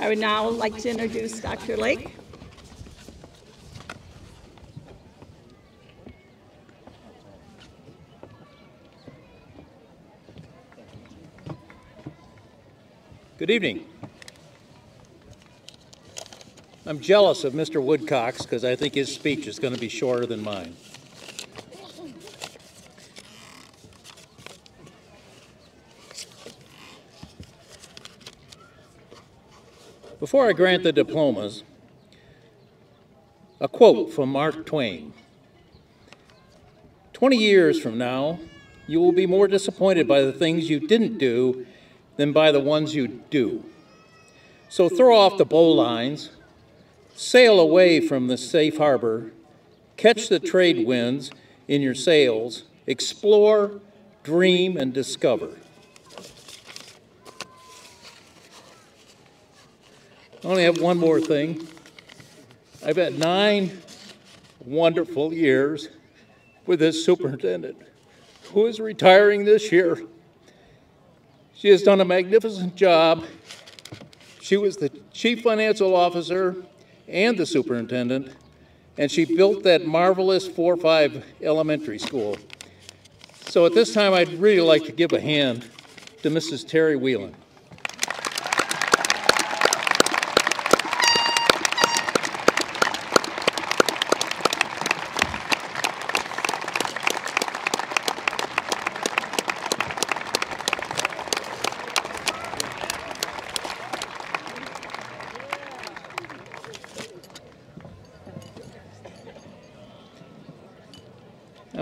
I would now like to introduce Dr. Lake. Good evening. I'm jealous of Mr. Woodcox because I think his speech is going to be shorter than mine. Before I grant the diplomas, a quote from Mark Twain. 20 years from now, you will be more disappointed by the things you didn't do than by the ones you do. So throw off the bowlines, sail away from the safe harbor, catch the trade winds in your sails, explore, dream, and discover. I only have one more thing. I've had nine wonderful years with this superintendent who is retiring this year. She has done a magnificent job. She was the chief financial officer and the superintendent, and she built that marvelous 4-5 elementary school. So at this time, I'd really like to give a hand to Mrs. Terry Whelan.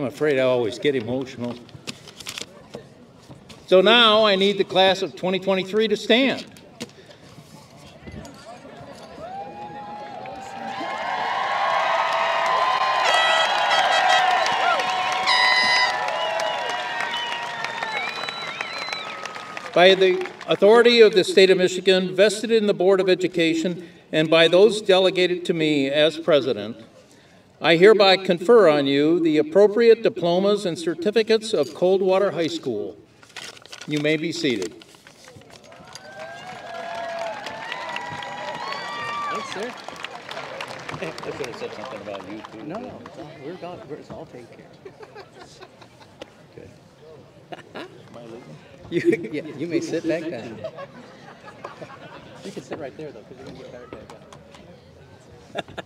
Afraid I always get emotional. So now I need the class of 2023 to stand. By the authority of the state of Michigan, vested in the Board of Education, and by those delegated to me as president, I hereby confer on you the appropriate diplomas and certificates of Coldwater High School. You may be seated. Thanks, sir. I could have said something about you too. No, no, it's all, we're all, it's all taken care of. Good. Am I leaving? You, yeah, you may sit back down. You can sit right there though, because you're gonna get better.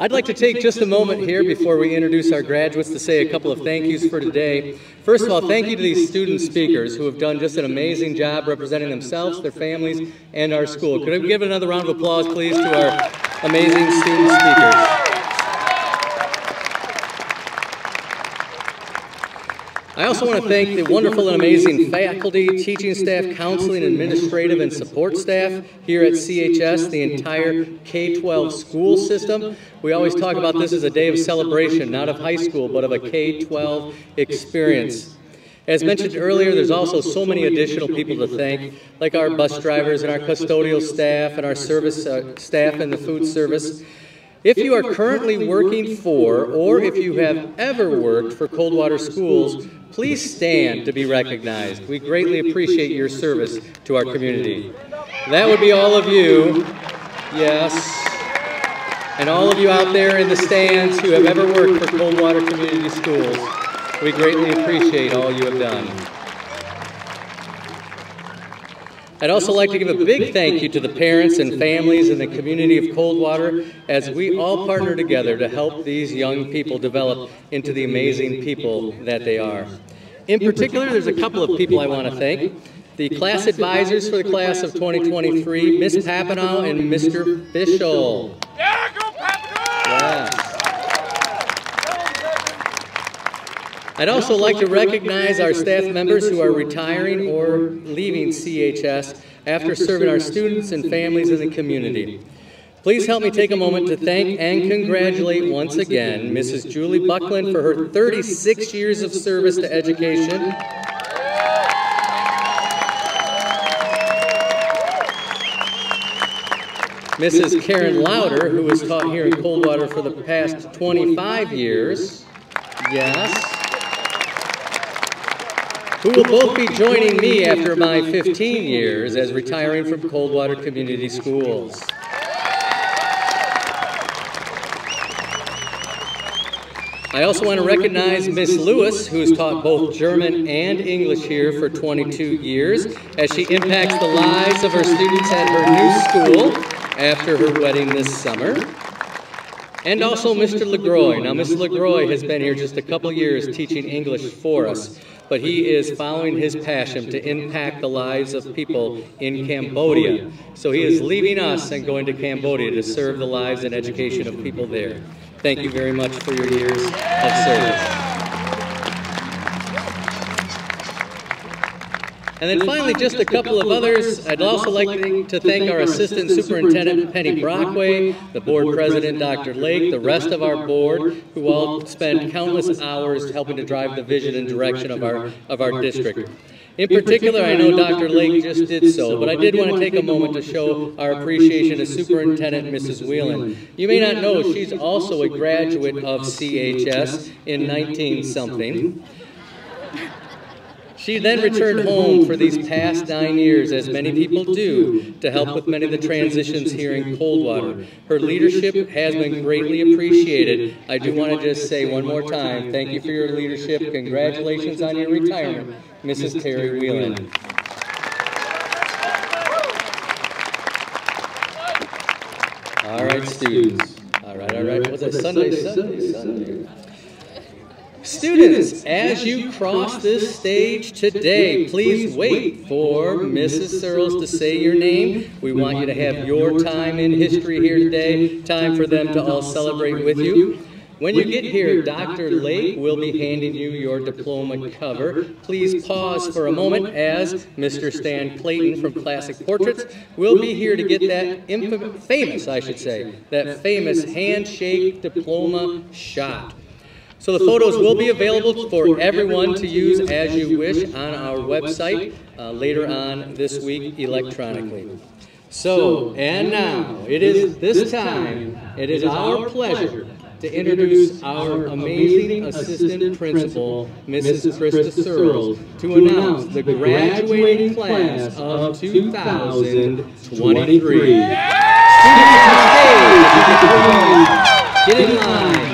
I'd like to take just a moment here before we introduce our graduates to say a couple of thank yous for today. First of all, thank you to these student speakers who have done just an amazing job representing themselves, their families, and our school. Could I give another round of applause, please, to our amazing student speakers? Also want to thank the wonderful and amazing faculty, teaching staff, counseling, administrative, and support staff here at CHS, the entire K-12 school system. We always talk about this as a day of celebration, not of high school, but of a K-12 experience. As mentioned earlier, there's also so many additional people to thank, like our bus drivers and our custodial staff and our service uh, staff and the food service. If you are currently working for, or if you have ever worked for Coldwater Schools, please stand to be recognized. We greatly appreciate your service to our community. That would be all of you, yes, and all of you out there in the stands who have ever worked for Coldwater Community Schools. We greatly appreciate all you have done. I'd also like to give a big thank you to the parents and families in the community of Coldwater as we all partner together to help these young people develop into the amazing people that they are. In particular, there's a couple of people I want to thank. The class advisors for the class of 2023, Miss Papanow and Mr. Fischel. Yes. I'd also like to recognize our staff members who are retiring or leaving CHS after serving our students and families in the community. Please help me take a moment to thank and congratulate once again Mrs. Julie Buckland for her 36 years of service to education. Mrs. Karen Louder, who has taught here in Coldwater for the past 25 years. Yes who will both be joining me after my 15 years as retiring from Coldwater Community Schools. I also want to recognize Miss Lewis, who has taught both German and English here for 22 years, as she impacts the lives of her students at her new school after her wedding this summer. And also Mr. LeGroy. Now, Mr. LeGroy has been here just a couple years teaching English for us but he is following his passion to impact the lives of people in Cambodia. So he is leaving us and going to Cambodia to serve the lives and education of people there. Thank you very much for your years of service. And then finally, just a couple of others. I'd also like to thank our Assistant Superintendent, Penny Brockway, the Board President, Dr. Lake, the rest of our board, who all spend countless hours helping to drive the vision and direction of our, of our district. In particular, I know Dr. Lake just did so, but I did want to take a moment to show our appreciation to Superintendent Mrs. Whelan. You may not know she's also a graduate of CHS in 19-something. She then returned home for these past nine years, as many people do, to help with many of the transitions here in Coldwater. Her leadership has been greatly appreciated. I do want to just say one more time, thank you for your leadership. Congratulations on your retirement, Mrs. Terry Whelan. All right, students. All right, all right. What's that? Sunday, Sunday, Sunday. Students, as you cross this stage today, please wait for Mrs. Searles to say your name. We want you to have your time in history here today, time for them to all celebrate with you. When you get here, Dr. Lake will be handing you your diploma cover. Please pause for a moment as Mr. Stan Clayton from Classic Portraits will be here to get that famous, I should say, that famous handshake diploma shot. So the photos will be available for everyone to use as you wish on our website uh, later on this week electronically. So, and now, it is this time, it is our pleasure to introduce our amazing assistant principal, Mrs. Krista Searles, to announce the graduating class of 2023. Students, get in line.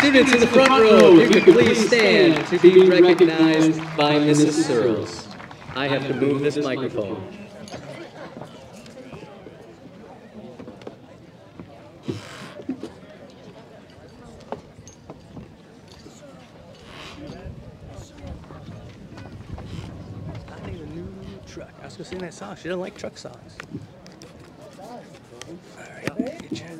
Students in the front row, if you could please stand to be recognized by Mrs. Searles. I have to move this microphone. I was gonna sing that song. She doesn't like truck songs. All right,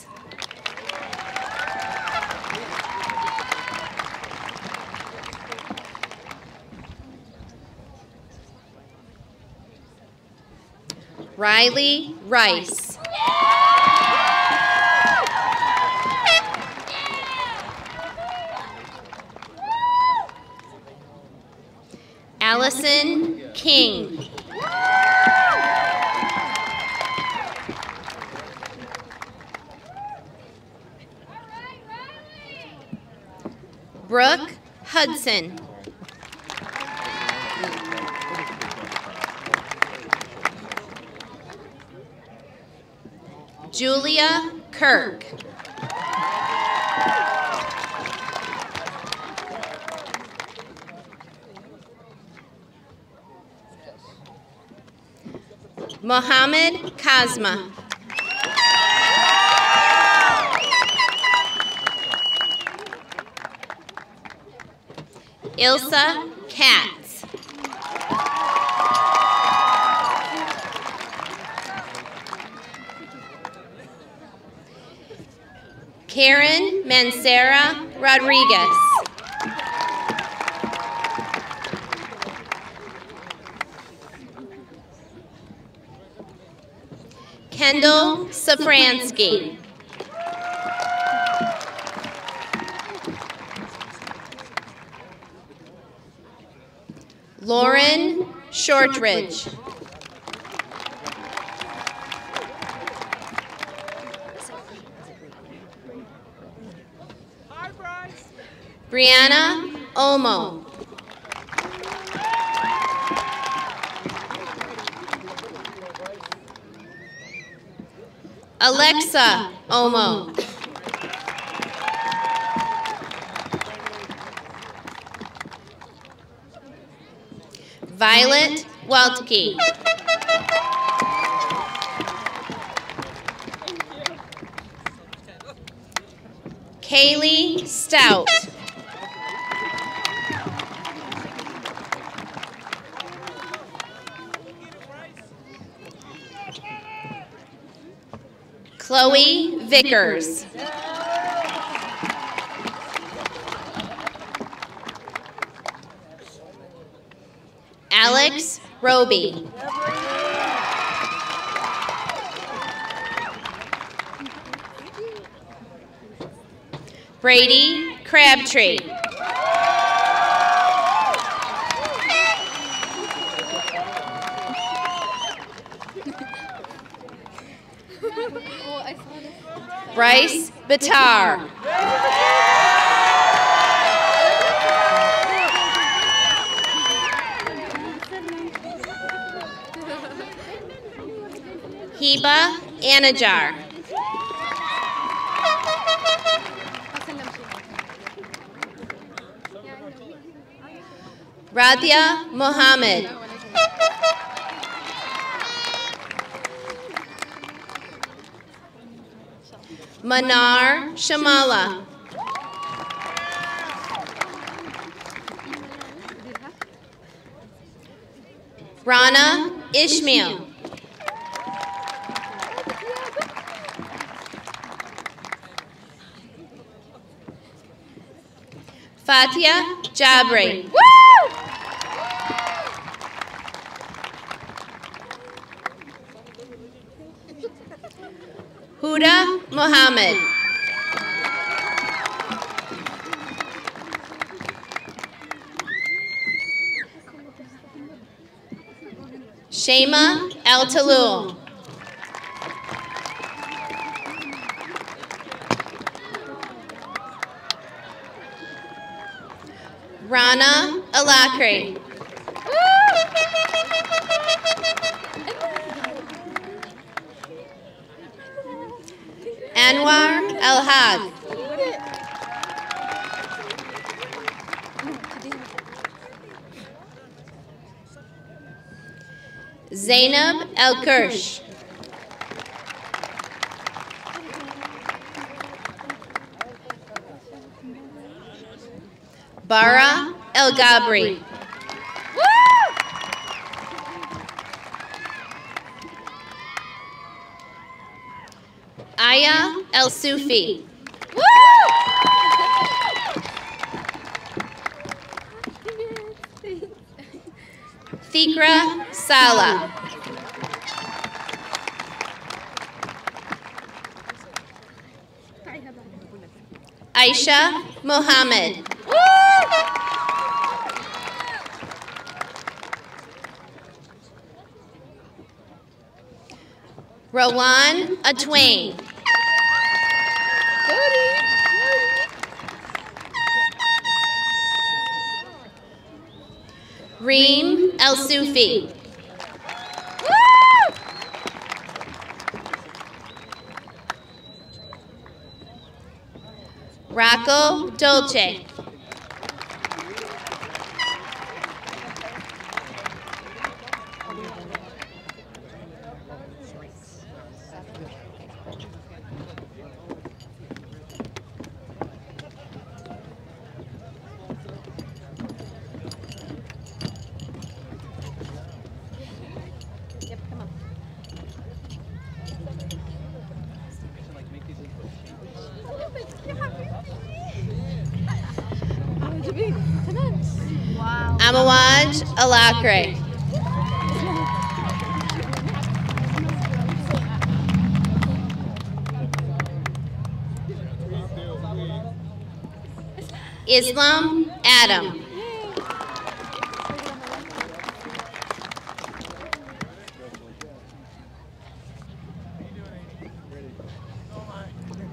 Riley Rice. Allison King. Brooke Hudson. Julia Kirk. Mohammed Kazma. Ilsa Katz. Karen Mancera Rodriguez. Kendall Safransky. Lauren Shortridge. Brianna Omo. Alexa Omo. Violet Weltke. Kaylee Stout. Chloe Vickers. Alex Roby. Brady Crabtree. Batar. Heba Anajar. Radhia Mohammed. Manar Shamala. Rana Ishmael. Fatia Jabri. Mohammed. Shema El Talul. Rana Alakri. Anwar El Bahag. Zainab El Kirsch. Bara El Gabri. Aya El Sufi. Thikra Sala. Aisha Mohammed. Rowan Atwain. El Sufi. Rocco Dolce. Islam Adam.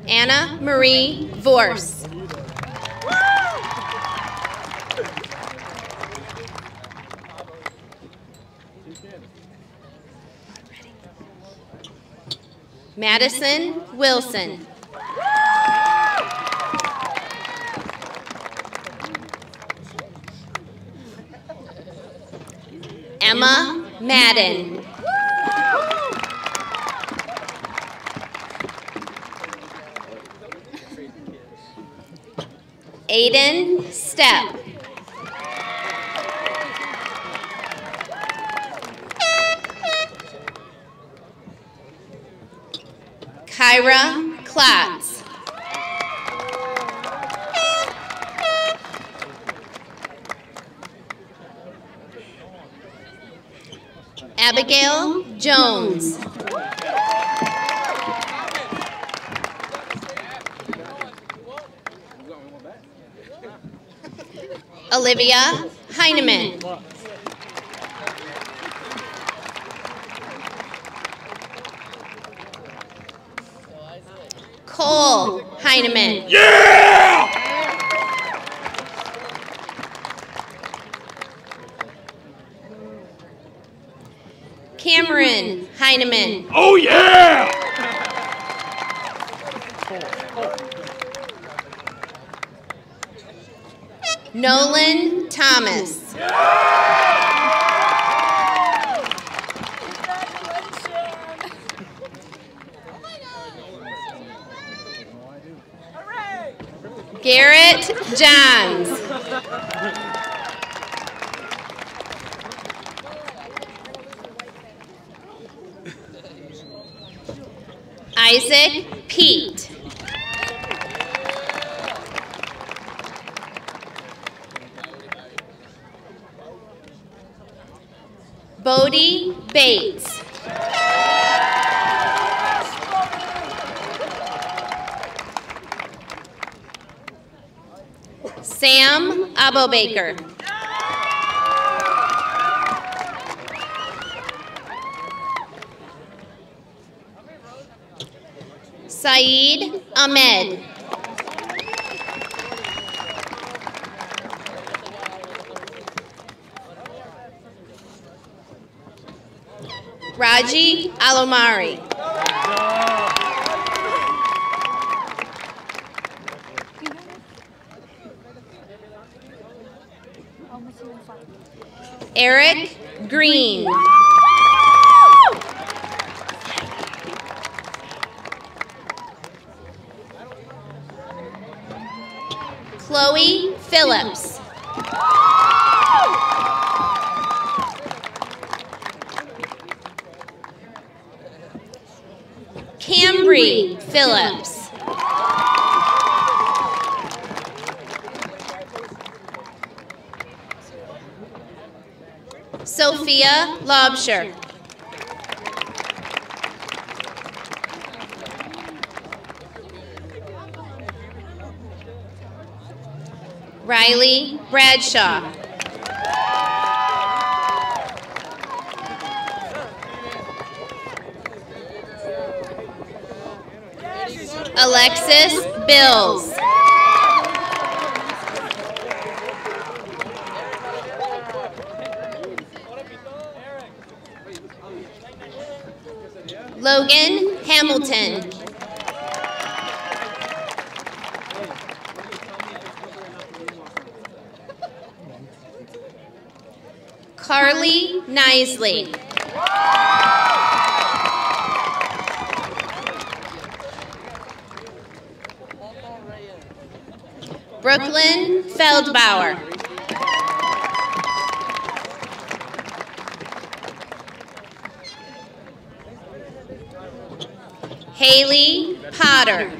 Anna Marie Vorse. Madison Wilson. Emma Madden. Aiden Stepp. Kyra Klatz. Abigail Jones. Olivia Heineman. Cole Heineman. Yeah! Cameron Heineman. Oh yeah! Nolan Thomas. Garrett Johns. Isaac Pete. Bodie Bates. Sam Abobaker. Saeed Ahmed. Raji Alomari. Eric Green. Phillips. Cambry Phillips. Sophia Lobsher. Riley Bradshaw. Alexis Bills. Logan Hamilton. Carly Brooklyn Feldbauer. Haley Potter.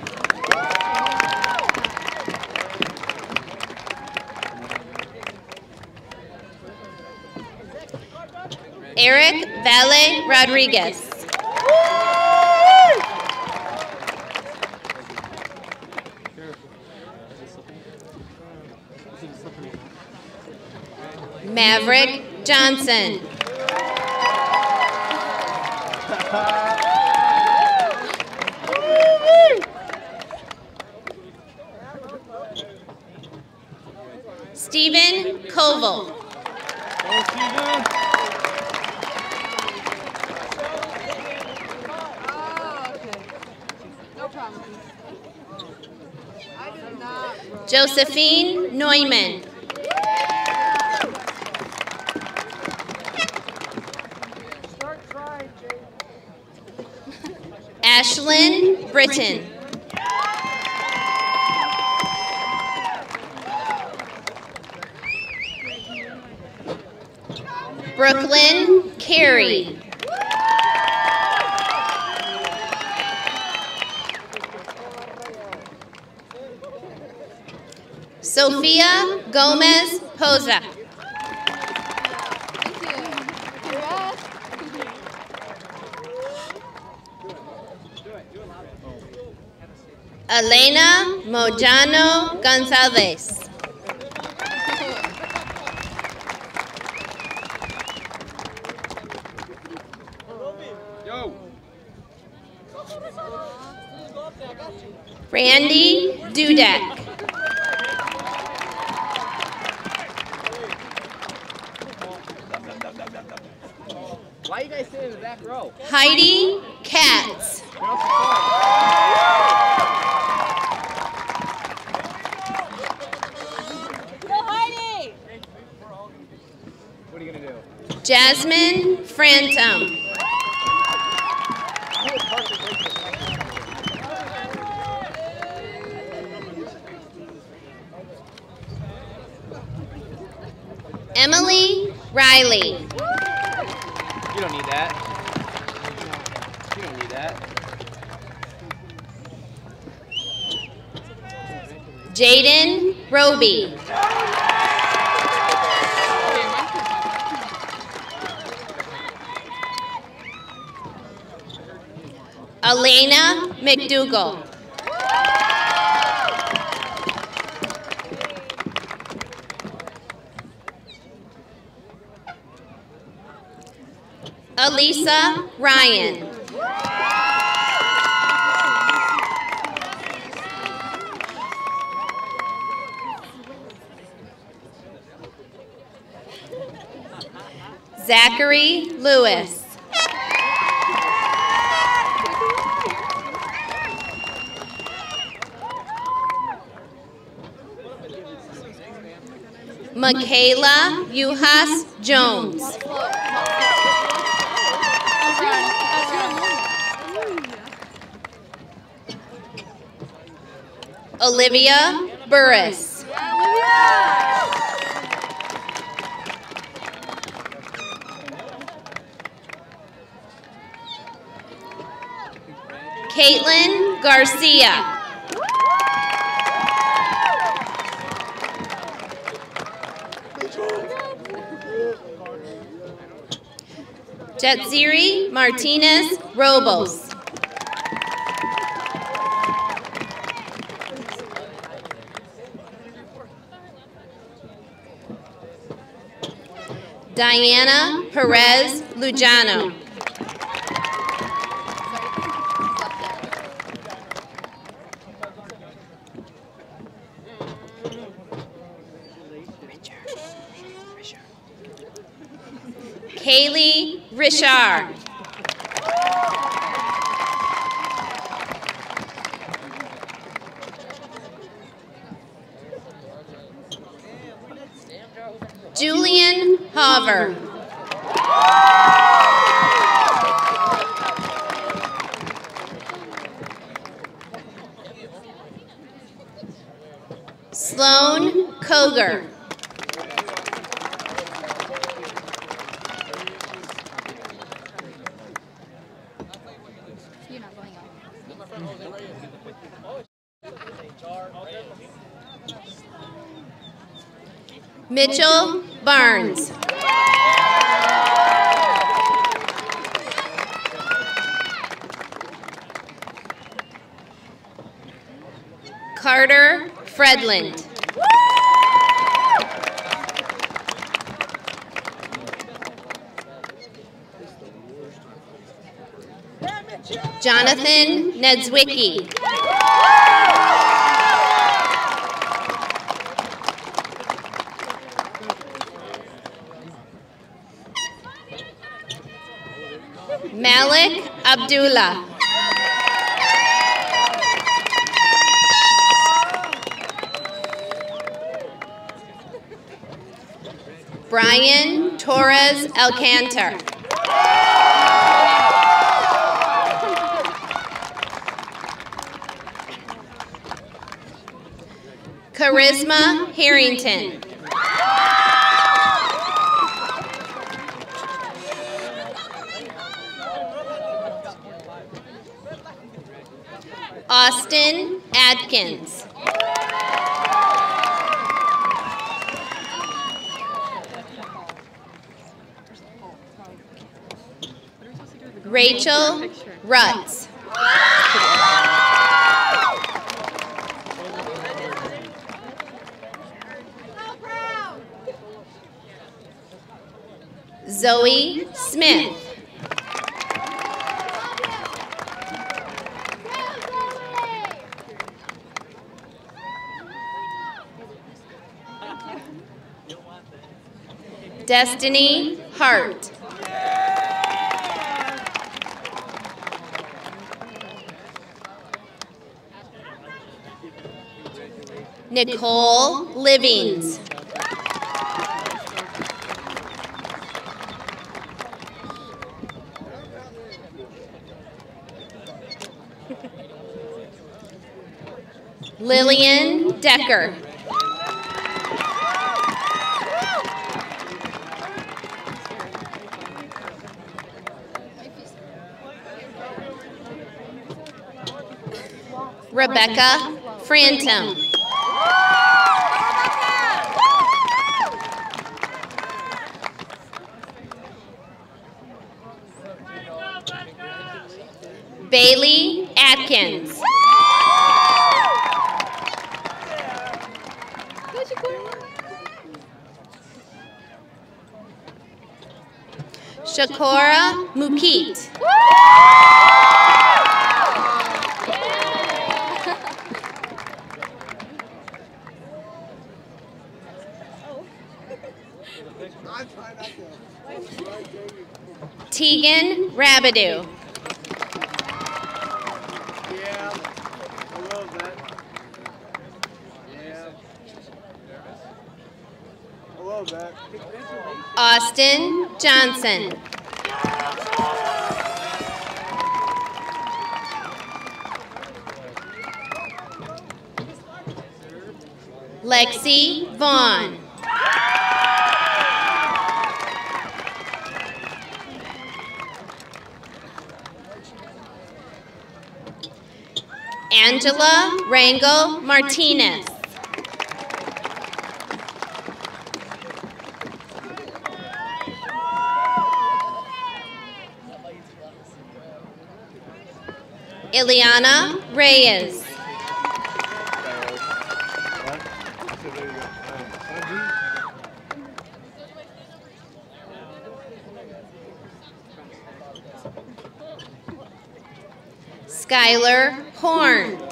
Eric Valle Rodriguez. Maverick Johnson. Stephen Koval. Josephine Neumann. Ashlyn Britton. Brooklyn Carey. Sophia Gomez Poza. Elena Mojano Gonzalez. Randy Dudek. Why you guys sitting in the back row? Heidi Katz. What are you gonna do? Jasmine Frantum. Emily Riley. You don't need that. You don't need that. Jaden Roby. Elena McDougall. Elisa Ryan. Zachary Lewis. Michaela Yuhas Jones. Olivia Burris. Caitlin Garcia. Jetziri Martinez Robles. Diana Perez Lujano. Kaylee Richard. Julian Hover. Sloan Koger. Mitchell Barnes. Carter Fredland. Jonathan Nedzwicki. Malik Abdullah. Brian Torres Alcantar. Charisma Harrington. Austin Adkins. Rutz. Zoe Smith. Destiny Hart. Nicole Livings. Lillian Decker. Rebecca Frantum. Yeah. Austin Johnson. Lexi Vaughn. Angela Rangel Martinez. Ileana Reyes. Skylar Horn.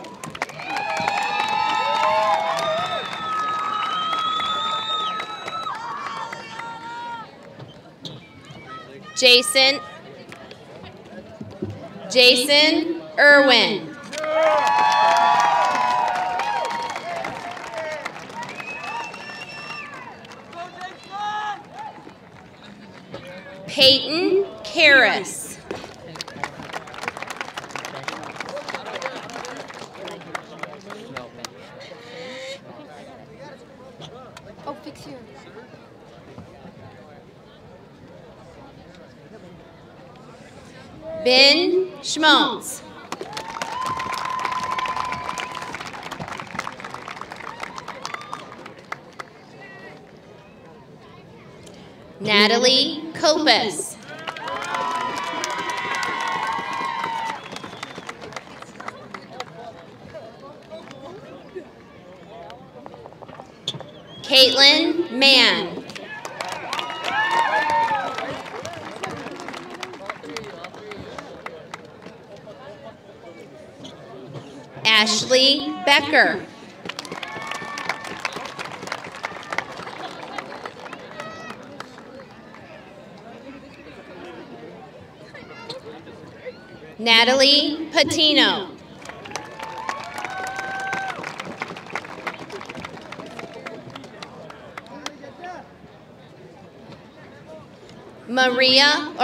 Jason Jason Irwin.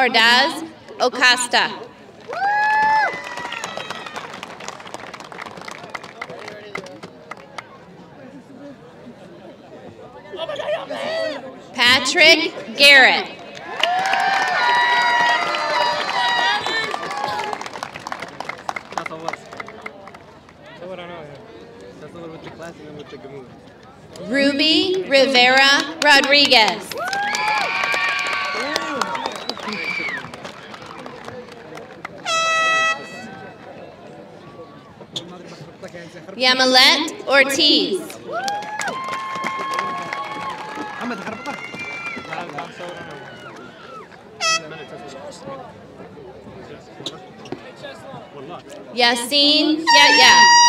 Ordaz Ocasta. Patrick Garrett. Ruby Rivera Rodriguez. Yamilet Ortiz. Yasin yeah, Ayman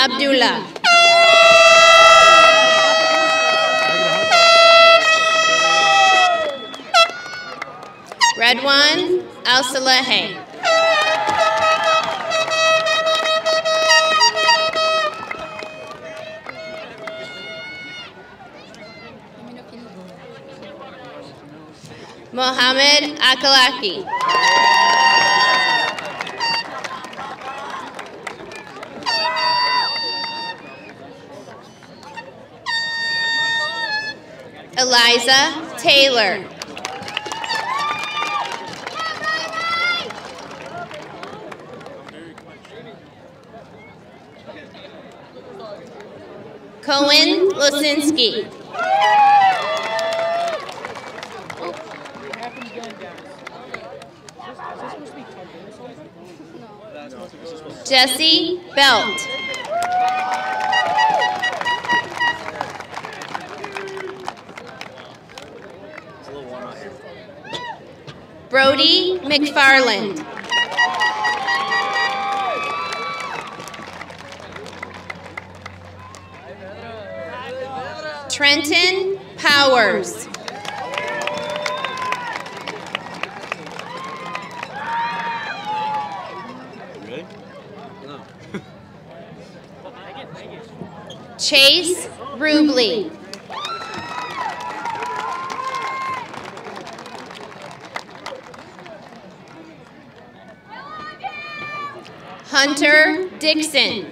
Abdullah. Redwan Al Salehe. Mohammed Akalaki. Eliza Taylor. Cohen Losinski. Jesse Belt. Brody McFarland. Trenton Powers. Dixon.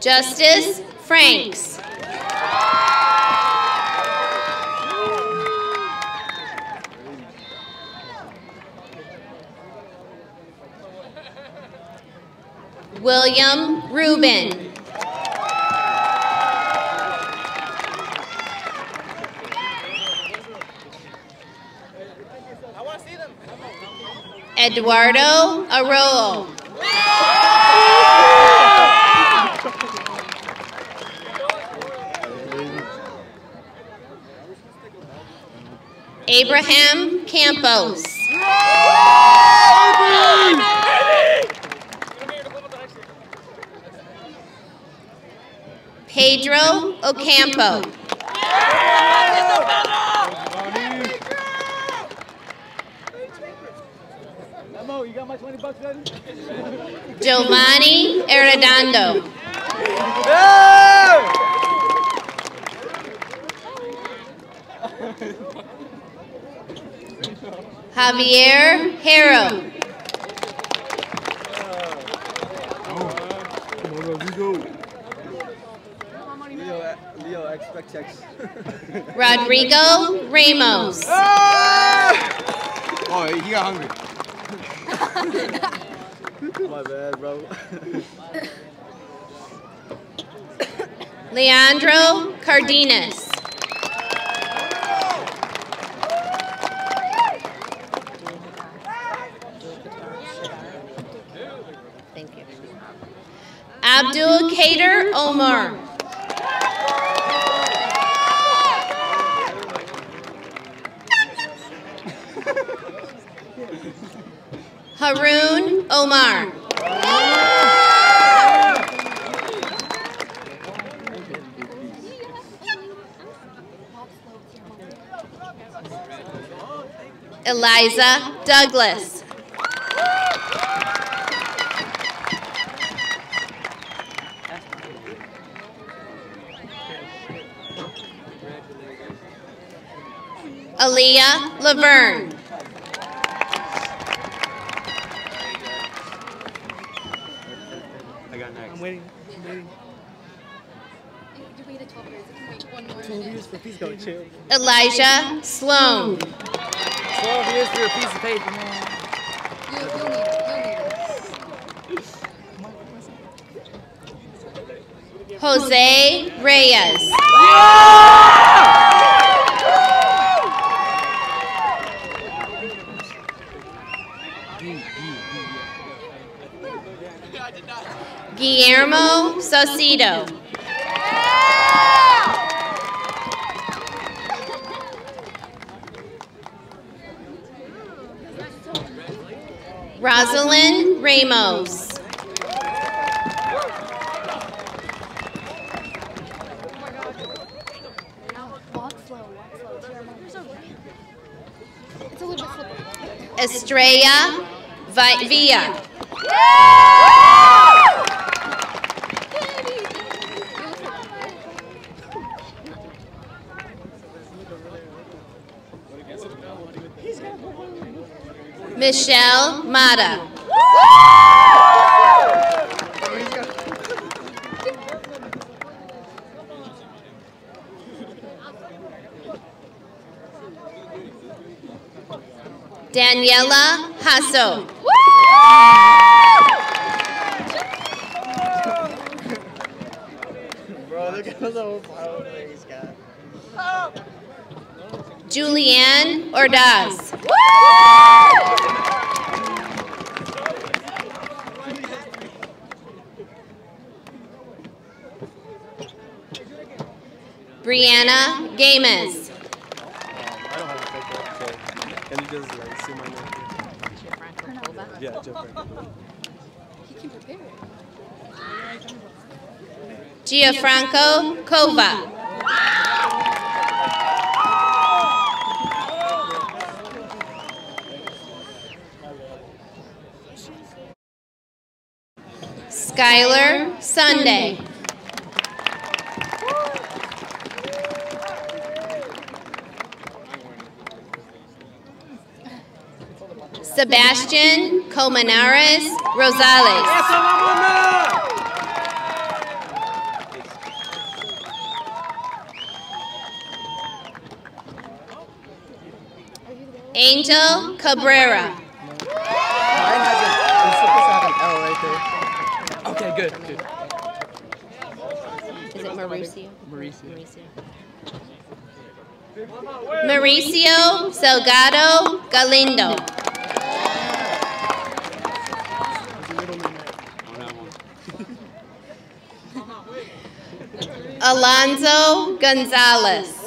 Justice Franks. William Rubin. Eduardo Arroyo. Abraham Campos. Pedro Ocampo. Memo, you got my 20 bucks? Giovanni Arredondo. Javier Harrow. Leo, Leo, expect checks. Rodrigo Ramos. Oh, he got hungry. My bad, bro. Leandro Cardenas. Thank you. Abdul Kader Omar. Haroon Omar. Eliza Douglas. Aaliyah Laverne. Elijah Sloan. 12 years for a piece of paper, man. You, you'll need it. You'll need it. Jose Reyes. Guillermo Saucedo. Rosalind Ramos. Now, walk slow, walk slow. To your mother's over. It's a little bit Ramos. Estrella Vi- Villa. Michelle Mata. Daniela Hasso. Bro, look at the little flower he's. Julianne Ordaz. Brianna Games. I don't have a picture. Can you just like see my name? Yeah, Jeff Franco. He can prepare it. Gianfranco Cova. Skylar Sunday. Sebastian Colmenares Rosales. Angel Cabrera. Mine has an, it's supposed to have an L right there. Okay, good, good. Is it Mauricio? Mauricio. Mauricio Salgado Galindo. Alonzo Gonzalez.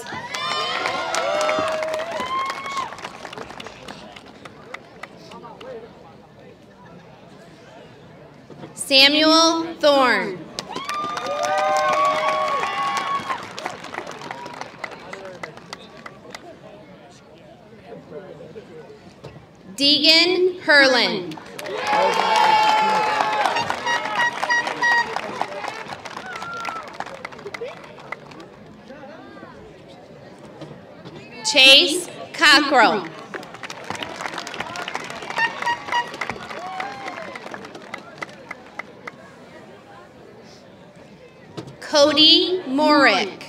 Samuel Thorne. Deegan Herlin. Chase Cockrell. Cody Morick.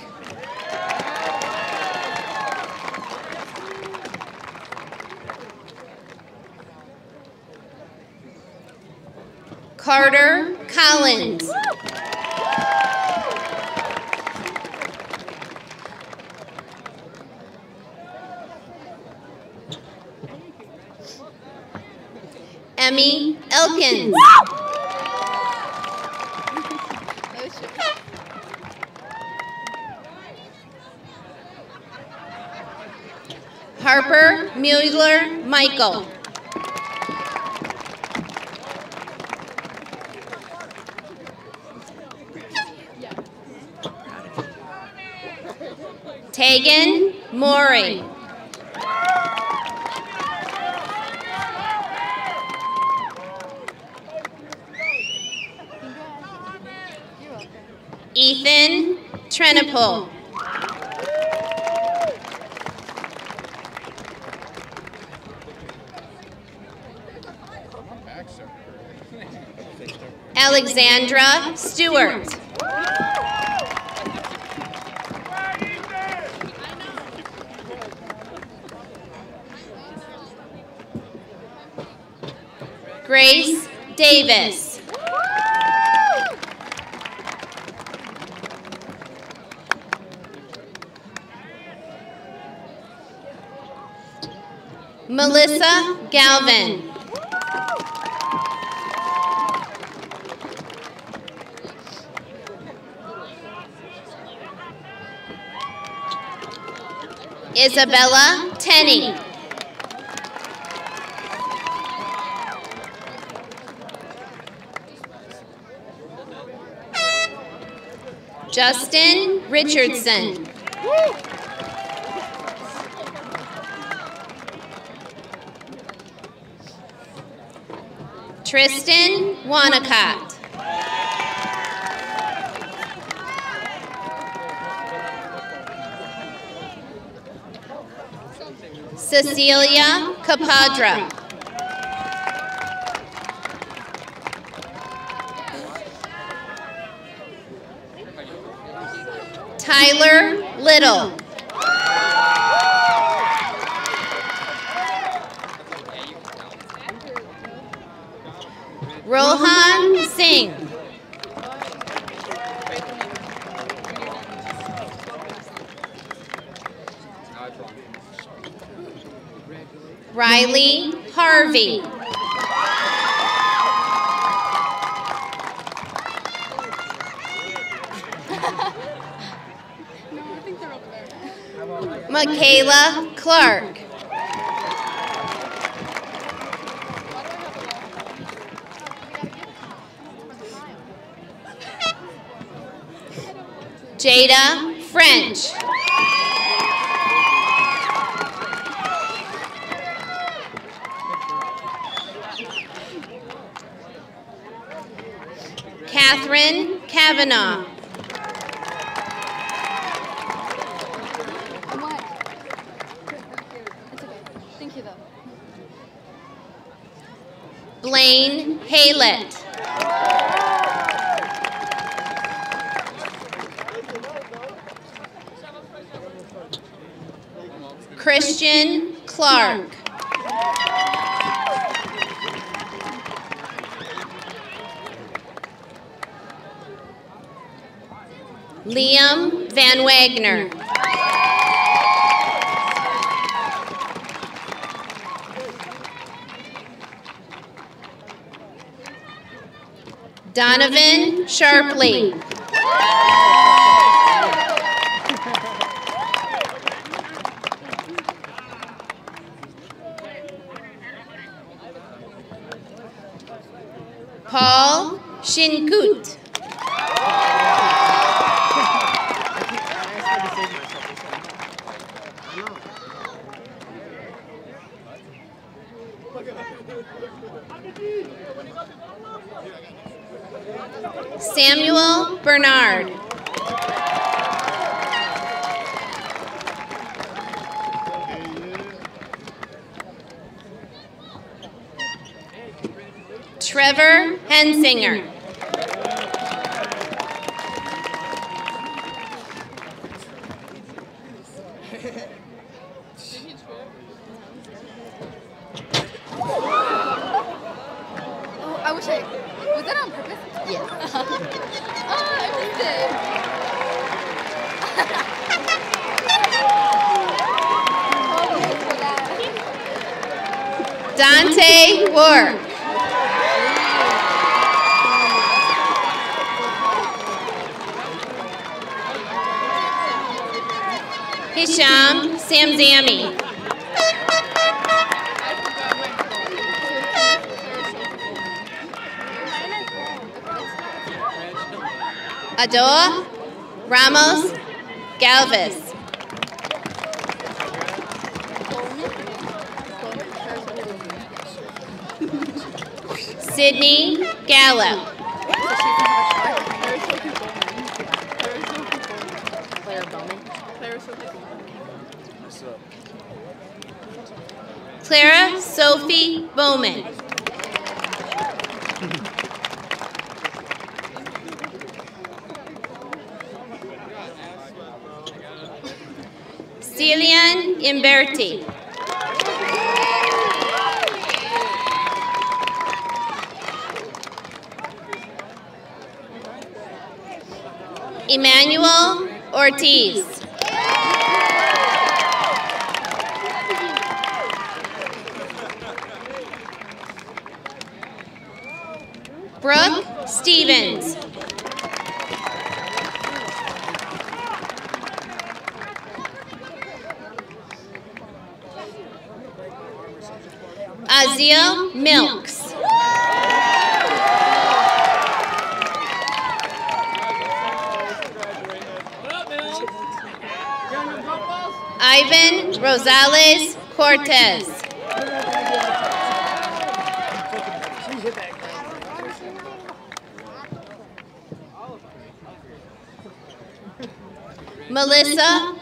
Carter Collins. Emmy Elkins. Mueller Michael. Tegan Maury. Ethan Trenipole. Alexandra Stewart. Grace Davis. Melissa Galvin. Isabella Tenney. Justin Richardson. Tristan Wanacott. Cecilia Capadra. Tyler Little. fee. Michaela Clark. Jada French. Kavanaugh. What? It's okay. Thank you, though. Blaine Haylett. Christian Clark. Liam Van Wagner. Donovan Sharpley. Paul Shinkut. Samuel Bernard. Trevor Hensinger.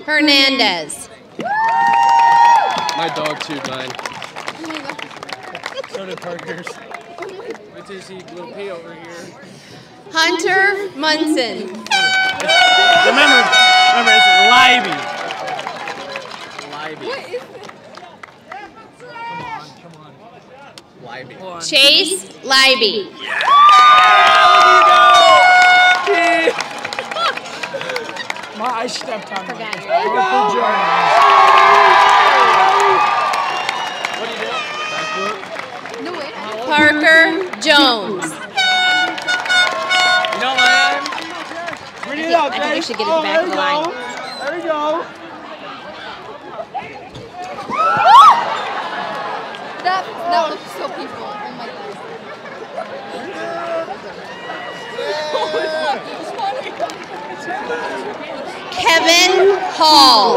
Hernandez. My dog chewed mine. So did Parker's. Wait till you see little P over here. Hunter Munson. Remember, remember, it's Libby. Libby. What is Libby. Chase Libby. My, I stepped on Forgot. No way. Parker Jones. You know my arm? Read it out, I think we should get it Oh, back there in we line. There we go. That that looks so peaceful. Oh my god. Evan Hall.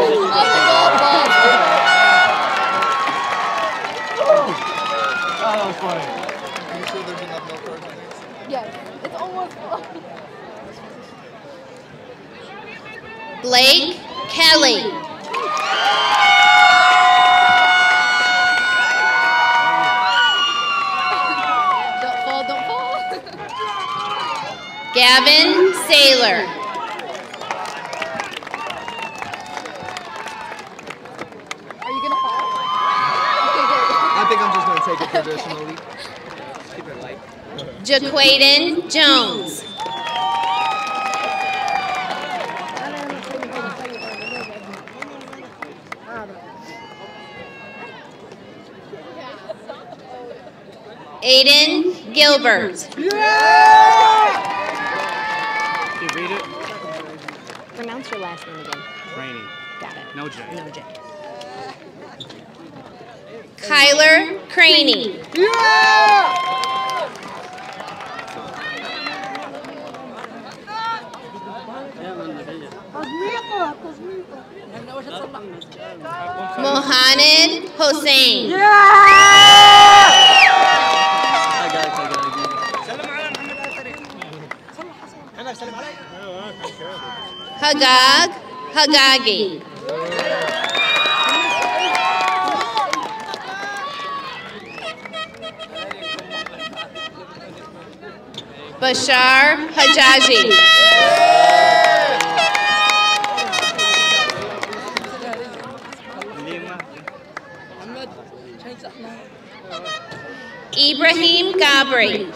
That was funny. Are you sure there's enough milk cards on here? Yes, it's almost full. Blake Kelly. Don't fall, don't fall. Gavin Saylor. Are you gonna fall? Okay, good. I think I'm just going to take it traditionally. Keep it light. Jaquaden Jones. Aiden Gilbert. Can you read it? Pronounce your last name again. Rainy. Got it. No J. No J. Kyler Craney. Mohamed Hossein. Hagag Hagagi. Bashar Hajaji. Ibrahim Gabri.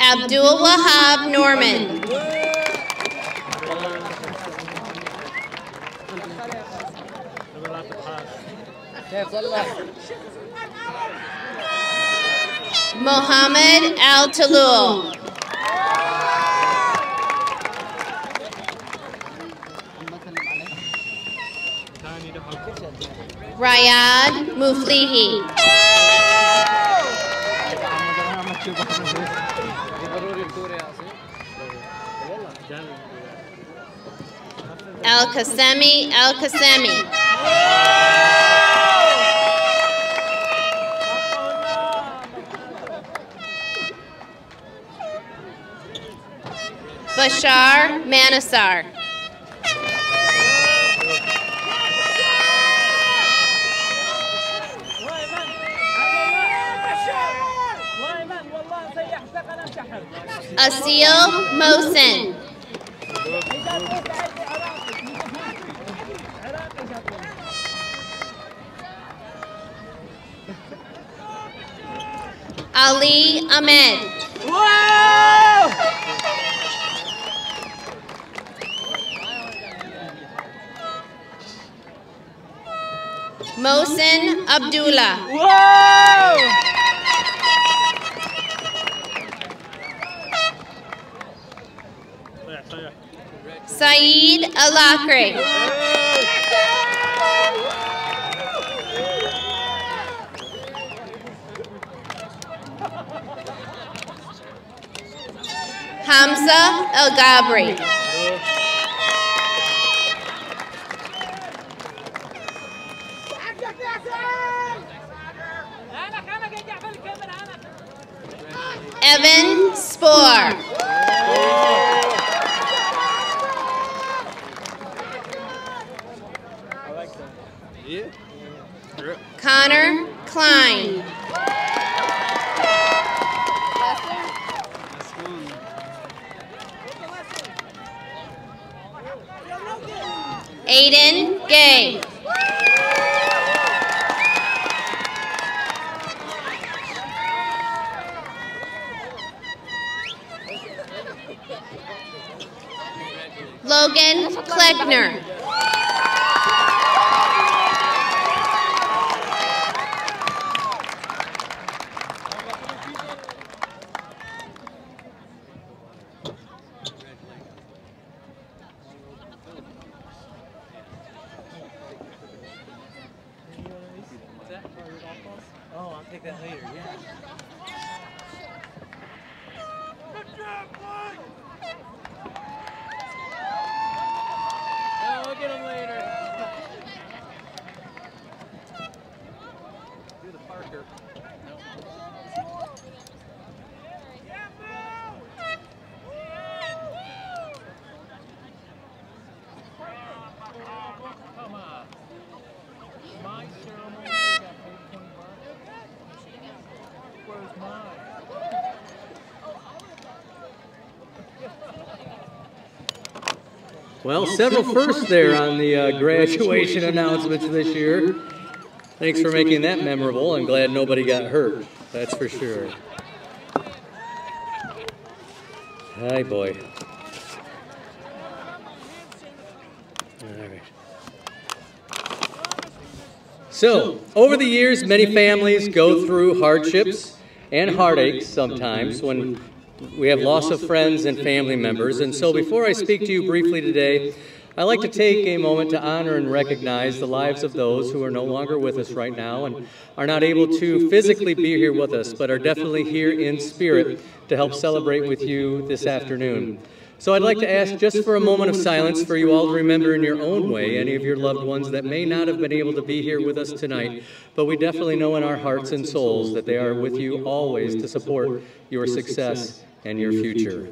Abdul Wahab Norman. Mohammed Al Talul. Rayad Muflihi. Al Kasemi Al Kasemi. Bashar Manasar. Asil Mosin. Ali Ahmed. Mohsen Abdullah. Saeed Alakri. Hamza El Gabri. Well, several firsts there on the uh, graduation announcements this year. Thanks for making that memorable. I'm glad nobody got hurt. That's for sure. Hi, boy. All right. So, over the years, many families go through hardships and heartaches sometimes when we have loss of friends and family members. And so, before I speak to you briefly today, I'd like to take a moment to honor and recognize the lives of those who are no longer with us right now and are not able to physically be here with us, but are definitely here in spirit to help celebrate with you this afternoon. So I'd like to ask just for a moment of silence for you all to remember in your own way any of your loved ones that may not have been able to be here with us tonight, but we definitely know in our hearts and souls that they are with you always to support your success and your future.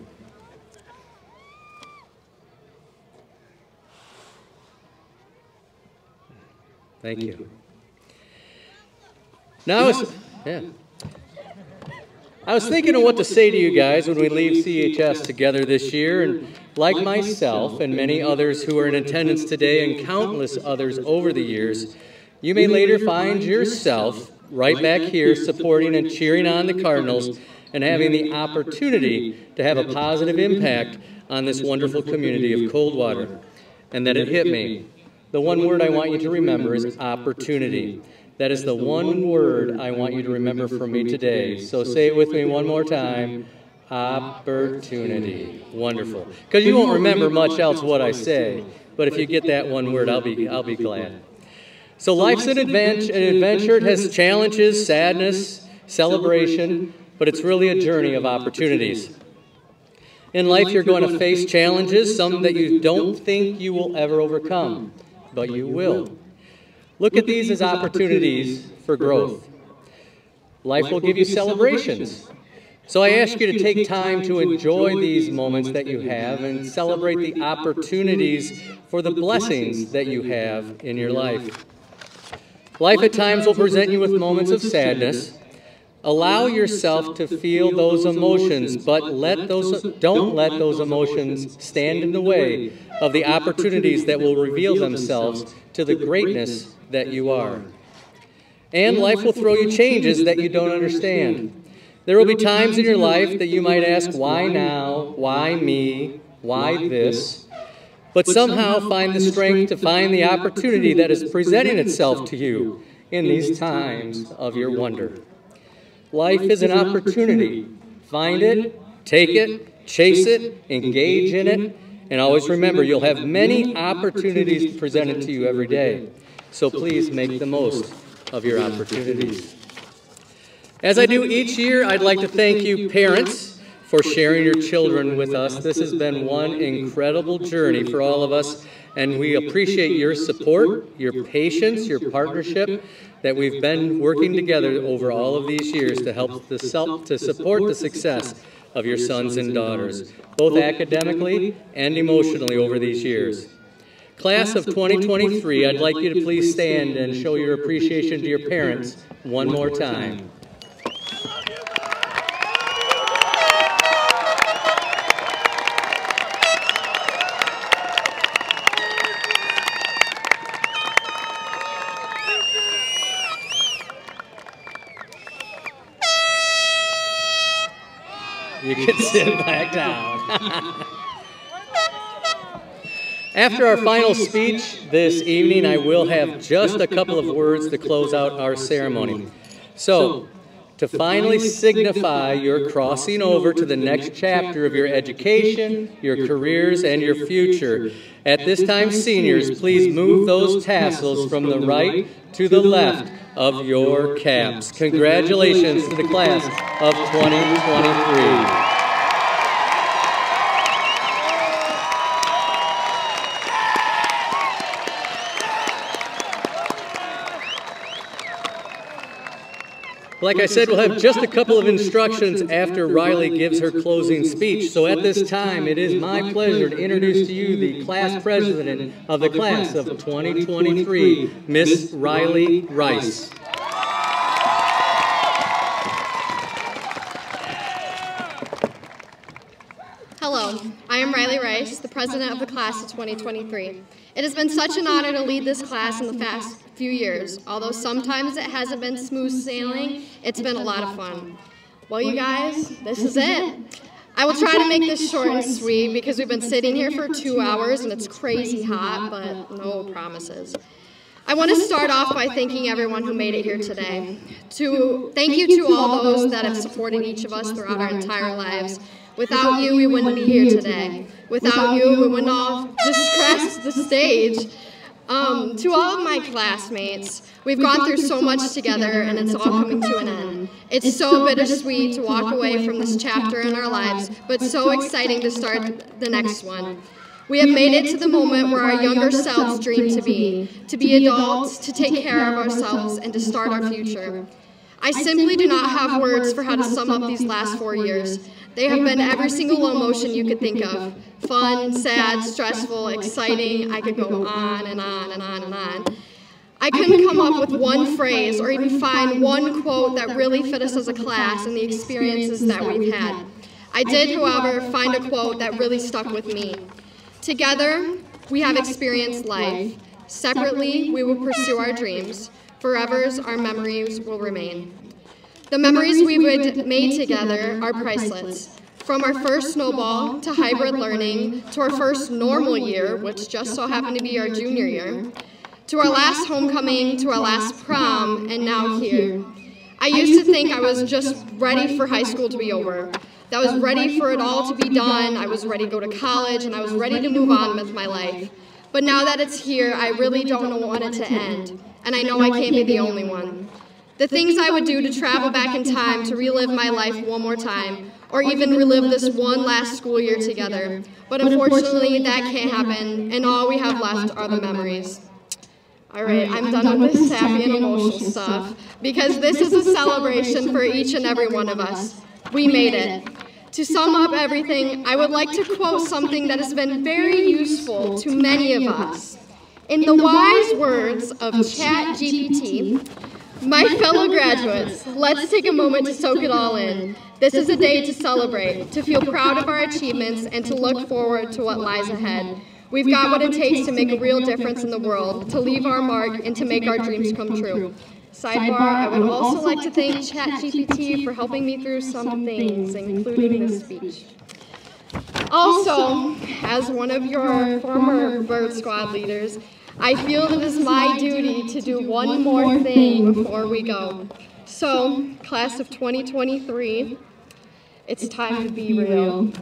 Thank you. Now, I was, yeah. I was thinking of what to say to you guys when we leave CHS together this year, and like myself and many others who are in attendance today and countless others over the years, you may later find yourself right back here supporting and cheering on the Cardinals and having the opportunity to have a positive impact on this wonderful community of Coldwater. And that it hit me. The one word I want you to remember is opportunity. That is the one word I want you to remember from me today. So say it with me one more time. Opportunity. Wonderful. Because you won't remember much else what I say, but if you get that one word, I'll be, I'll be glad. So life's an adventure. An adventure. It has challenges, sadness, celebration, but it's really a journey of opportunities. In life, you're going to face challenges, some that you don't think you will ever overcome, but you will. Look at these as opportunities for growth. Life will give you celebrations. So I ask you to take time to enjoy these moments that you have and celebrate the opportunities for the blessings that you have in your life. Life at times will present you with moments of sadness. Allow yourself to feel those emotions, but let those, don't let those emotions stand in the way of the opportunities that will reveal themselves to the greatness that you are. And life will throw you changes that you don't understand. There will be times in your life that you might ask, why now? Why me? Why this? But somehow find the strength to find the opportunity that is presenting itself to you in these times of your wonder. Life is an opportunity. Find it, take it, chase it, engage in it, and always remember you'll have many opportunities presented to you every day. So please make the most of your opportunities. As I do each year, I'd like to thank you, parents, for sharing your children with us. This has been one incredible journey for all of us, and we appreciate your support, your patience, your partnership that we've been working together over all of these years to help the self, to support the success of your sons and daughters, both academically and emotionally over these years. Class of 2023, I'd like you to please stand and show your appreciation to your parents one more time. You can sit back down. After our final speech this evening, I will have just a couple of words to close out our ceremony. So, to finally signify your crossing over to the next chapter of your education, your careers, and your future, at this time, seniors, please move those tassels from the right to the left of your caps. Congratulations to the class of 2023. Like I said, we'll have just a couple of instructions after Riley gives her closing speech. So at this time, it is my pleasure to introduce to you the class president of the class of 2023, Miss Riley Rice. Hello, I am am Riley Rice, the president of the class of 2023. It has been such an honor to lead this class in the past few years. Although sometimes it hasn't been smooth sailing, it's been a lot of fun. Well, you guys, this is it. I will try to make this short and sweet because we've been sitting here for two hours and it's crazy hot, but no promises. I want to start off by thanking everyone who made it here today. To thank you to all those that have supported each of us throughout our entire lives. Without you, we wouldn't be here today. Without you, we wouldn't all just crest the stage. Um, to all of my classmates, we've gone through so much together and it's all coming to an end. It's so bittersweet to walk away from this chapter in our lives, but so exciting to start the next one. We have made it to the moment where our younger selves dream to be, to be adults, to take care of ourselves, and to start our future. I simply do not have words for how to sum up these last four years. They have been every single emotion you could think of. Fun, sad, stressful, exciting, I could go on and on and on and on. I couldn't come up with one phrase or even find one quote that really fit us as a class and the experiences that we've had. I did, however, find a quote that really stuck with me. Together, we have experienced life. Separately, we will pursue our dreams. Forever's our memories will remain. The memories we've made together are priceless. From our first snowball to hybrid learning to our first normal year, which just so happened to be our junior year, to our last homecoming, to our last prom, and now here. I used to think I was just ready for high school to be over. That I was ready for it all to be done. I was ready to go to college, and I was ready to move on with my life. But now that it's here, I really don't want it to end. And I know I can't be the only one. The things I would do to travel back in time to relive my life one more time, or even relive this one last school year together. But unfortunately, that can't happen, and all we have left are the memories. All right, I'm done with this happy and emotional stuff, because this is a celebration for each and every one of us. We made it. To sum up everything, I would like to quote something that has been very useful to many of us. In the wise words of ChatGPT, my fellow graduates, let's take a moment to soak it all in. This is a day to celebrate, to feel proud of our achievements, and to look forward to what lies ahead. We've got what it takes to make a real difference in the world, to leave our mark, and to make our dreams come true. Sidebar, I would also like to thank ChatGPT for helping me through some things, including this speech. Also, as one of your former Bird Squad leaders, I feel that it is my duty to do one more thing before we go. So, class of 2023, it's time to be real.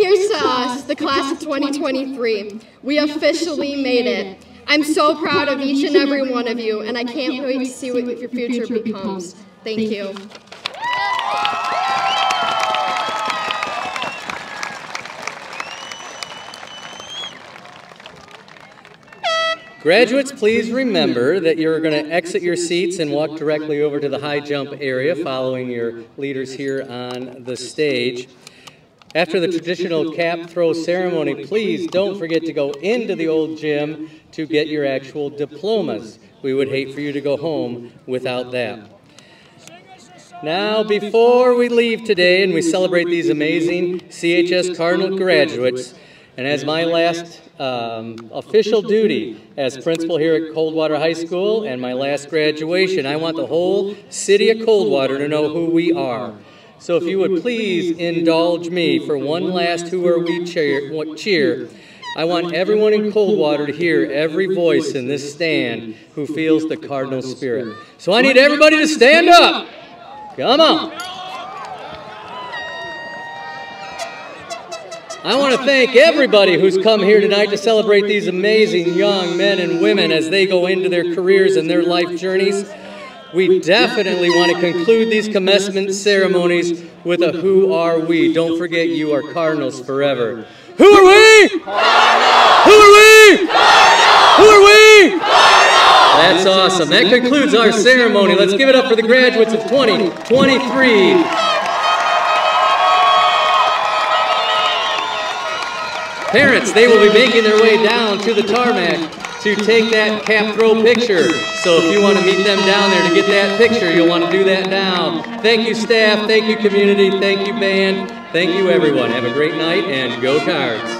Here's to us, the class of 2023. We officially made it. I'm so proud of each and every one of you, and I can't wait to see what your future becomes. Thank you. Graduates, please remember that you're going to exit your seats and walk directly over to the high jump area following your leaders here on the stage. After the traditional cap throw ceremony, please don't forget to go into the old gym to get your actual diplomas. We would hate for you to go home without that. Now, before we leave today and we celebrate these amazing CHS Cardinal graduates, and as my last um, official duty as principal here at Coldwater High School and my last graduation, I want the whole city of Coldwater to know who we are. So if you would please indulge me for one last Who Are We cheer, cheer I want everyone in Coldwater to hear every voice in this stand who feels the Cardinal spirit. So I need everybody to stand up. Come on. I want to thank everybody who's come here tonight to celebrate these amazing young men and women as they go into their careers and their life journeys. We definitely want to conclude these commencement ceremonies with a who are we. Don't forget you are Cardinals forever. Who are we? Cardinals! Who are we? Cardinals! Who are we? Cardinals! That's awesome. That concludes our ceremony. Let's give it up for the graduates of 2023. Parents, they will be making their way down to the tarmac to take that cap throw picture. So if you want to meet them down there to get that picture, you'll want to do that now. Thank you, staff. Thank you, community. Thank you, band. Thank you, everyone. Have a great night and go cards.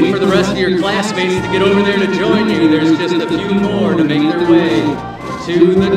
Wait for the rest of your classmates to get over there to join you. There's just a few more to make their way to the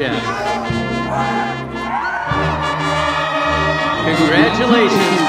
Congratulations,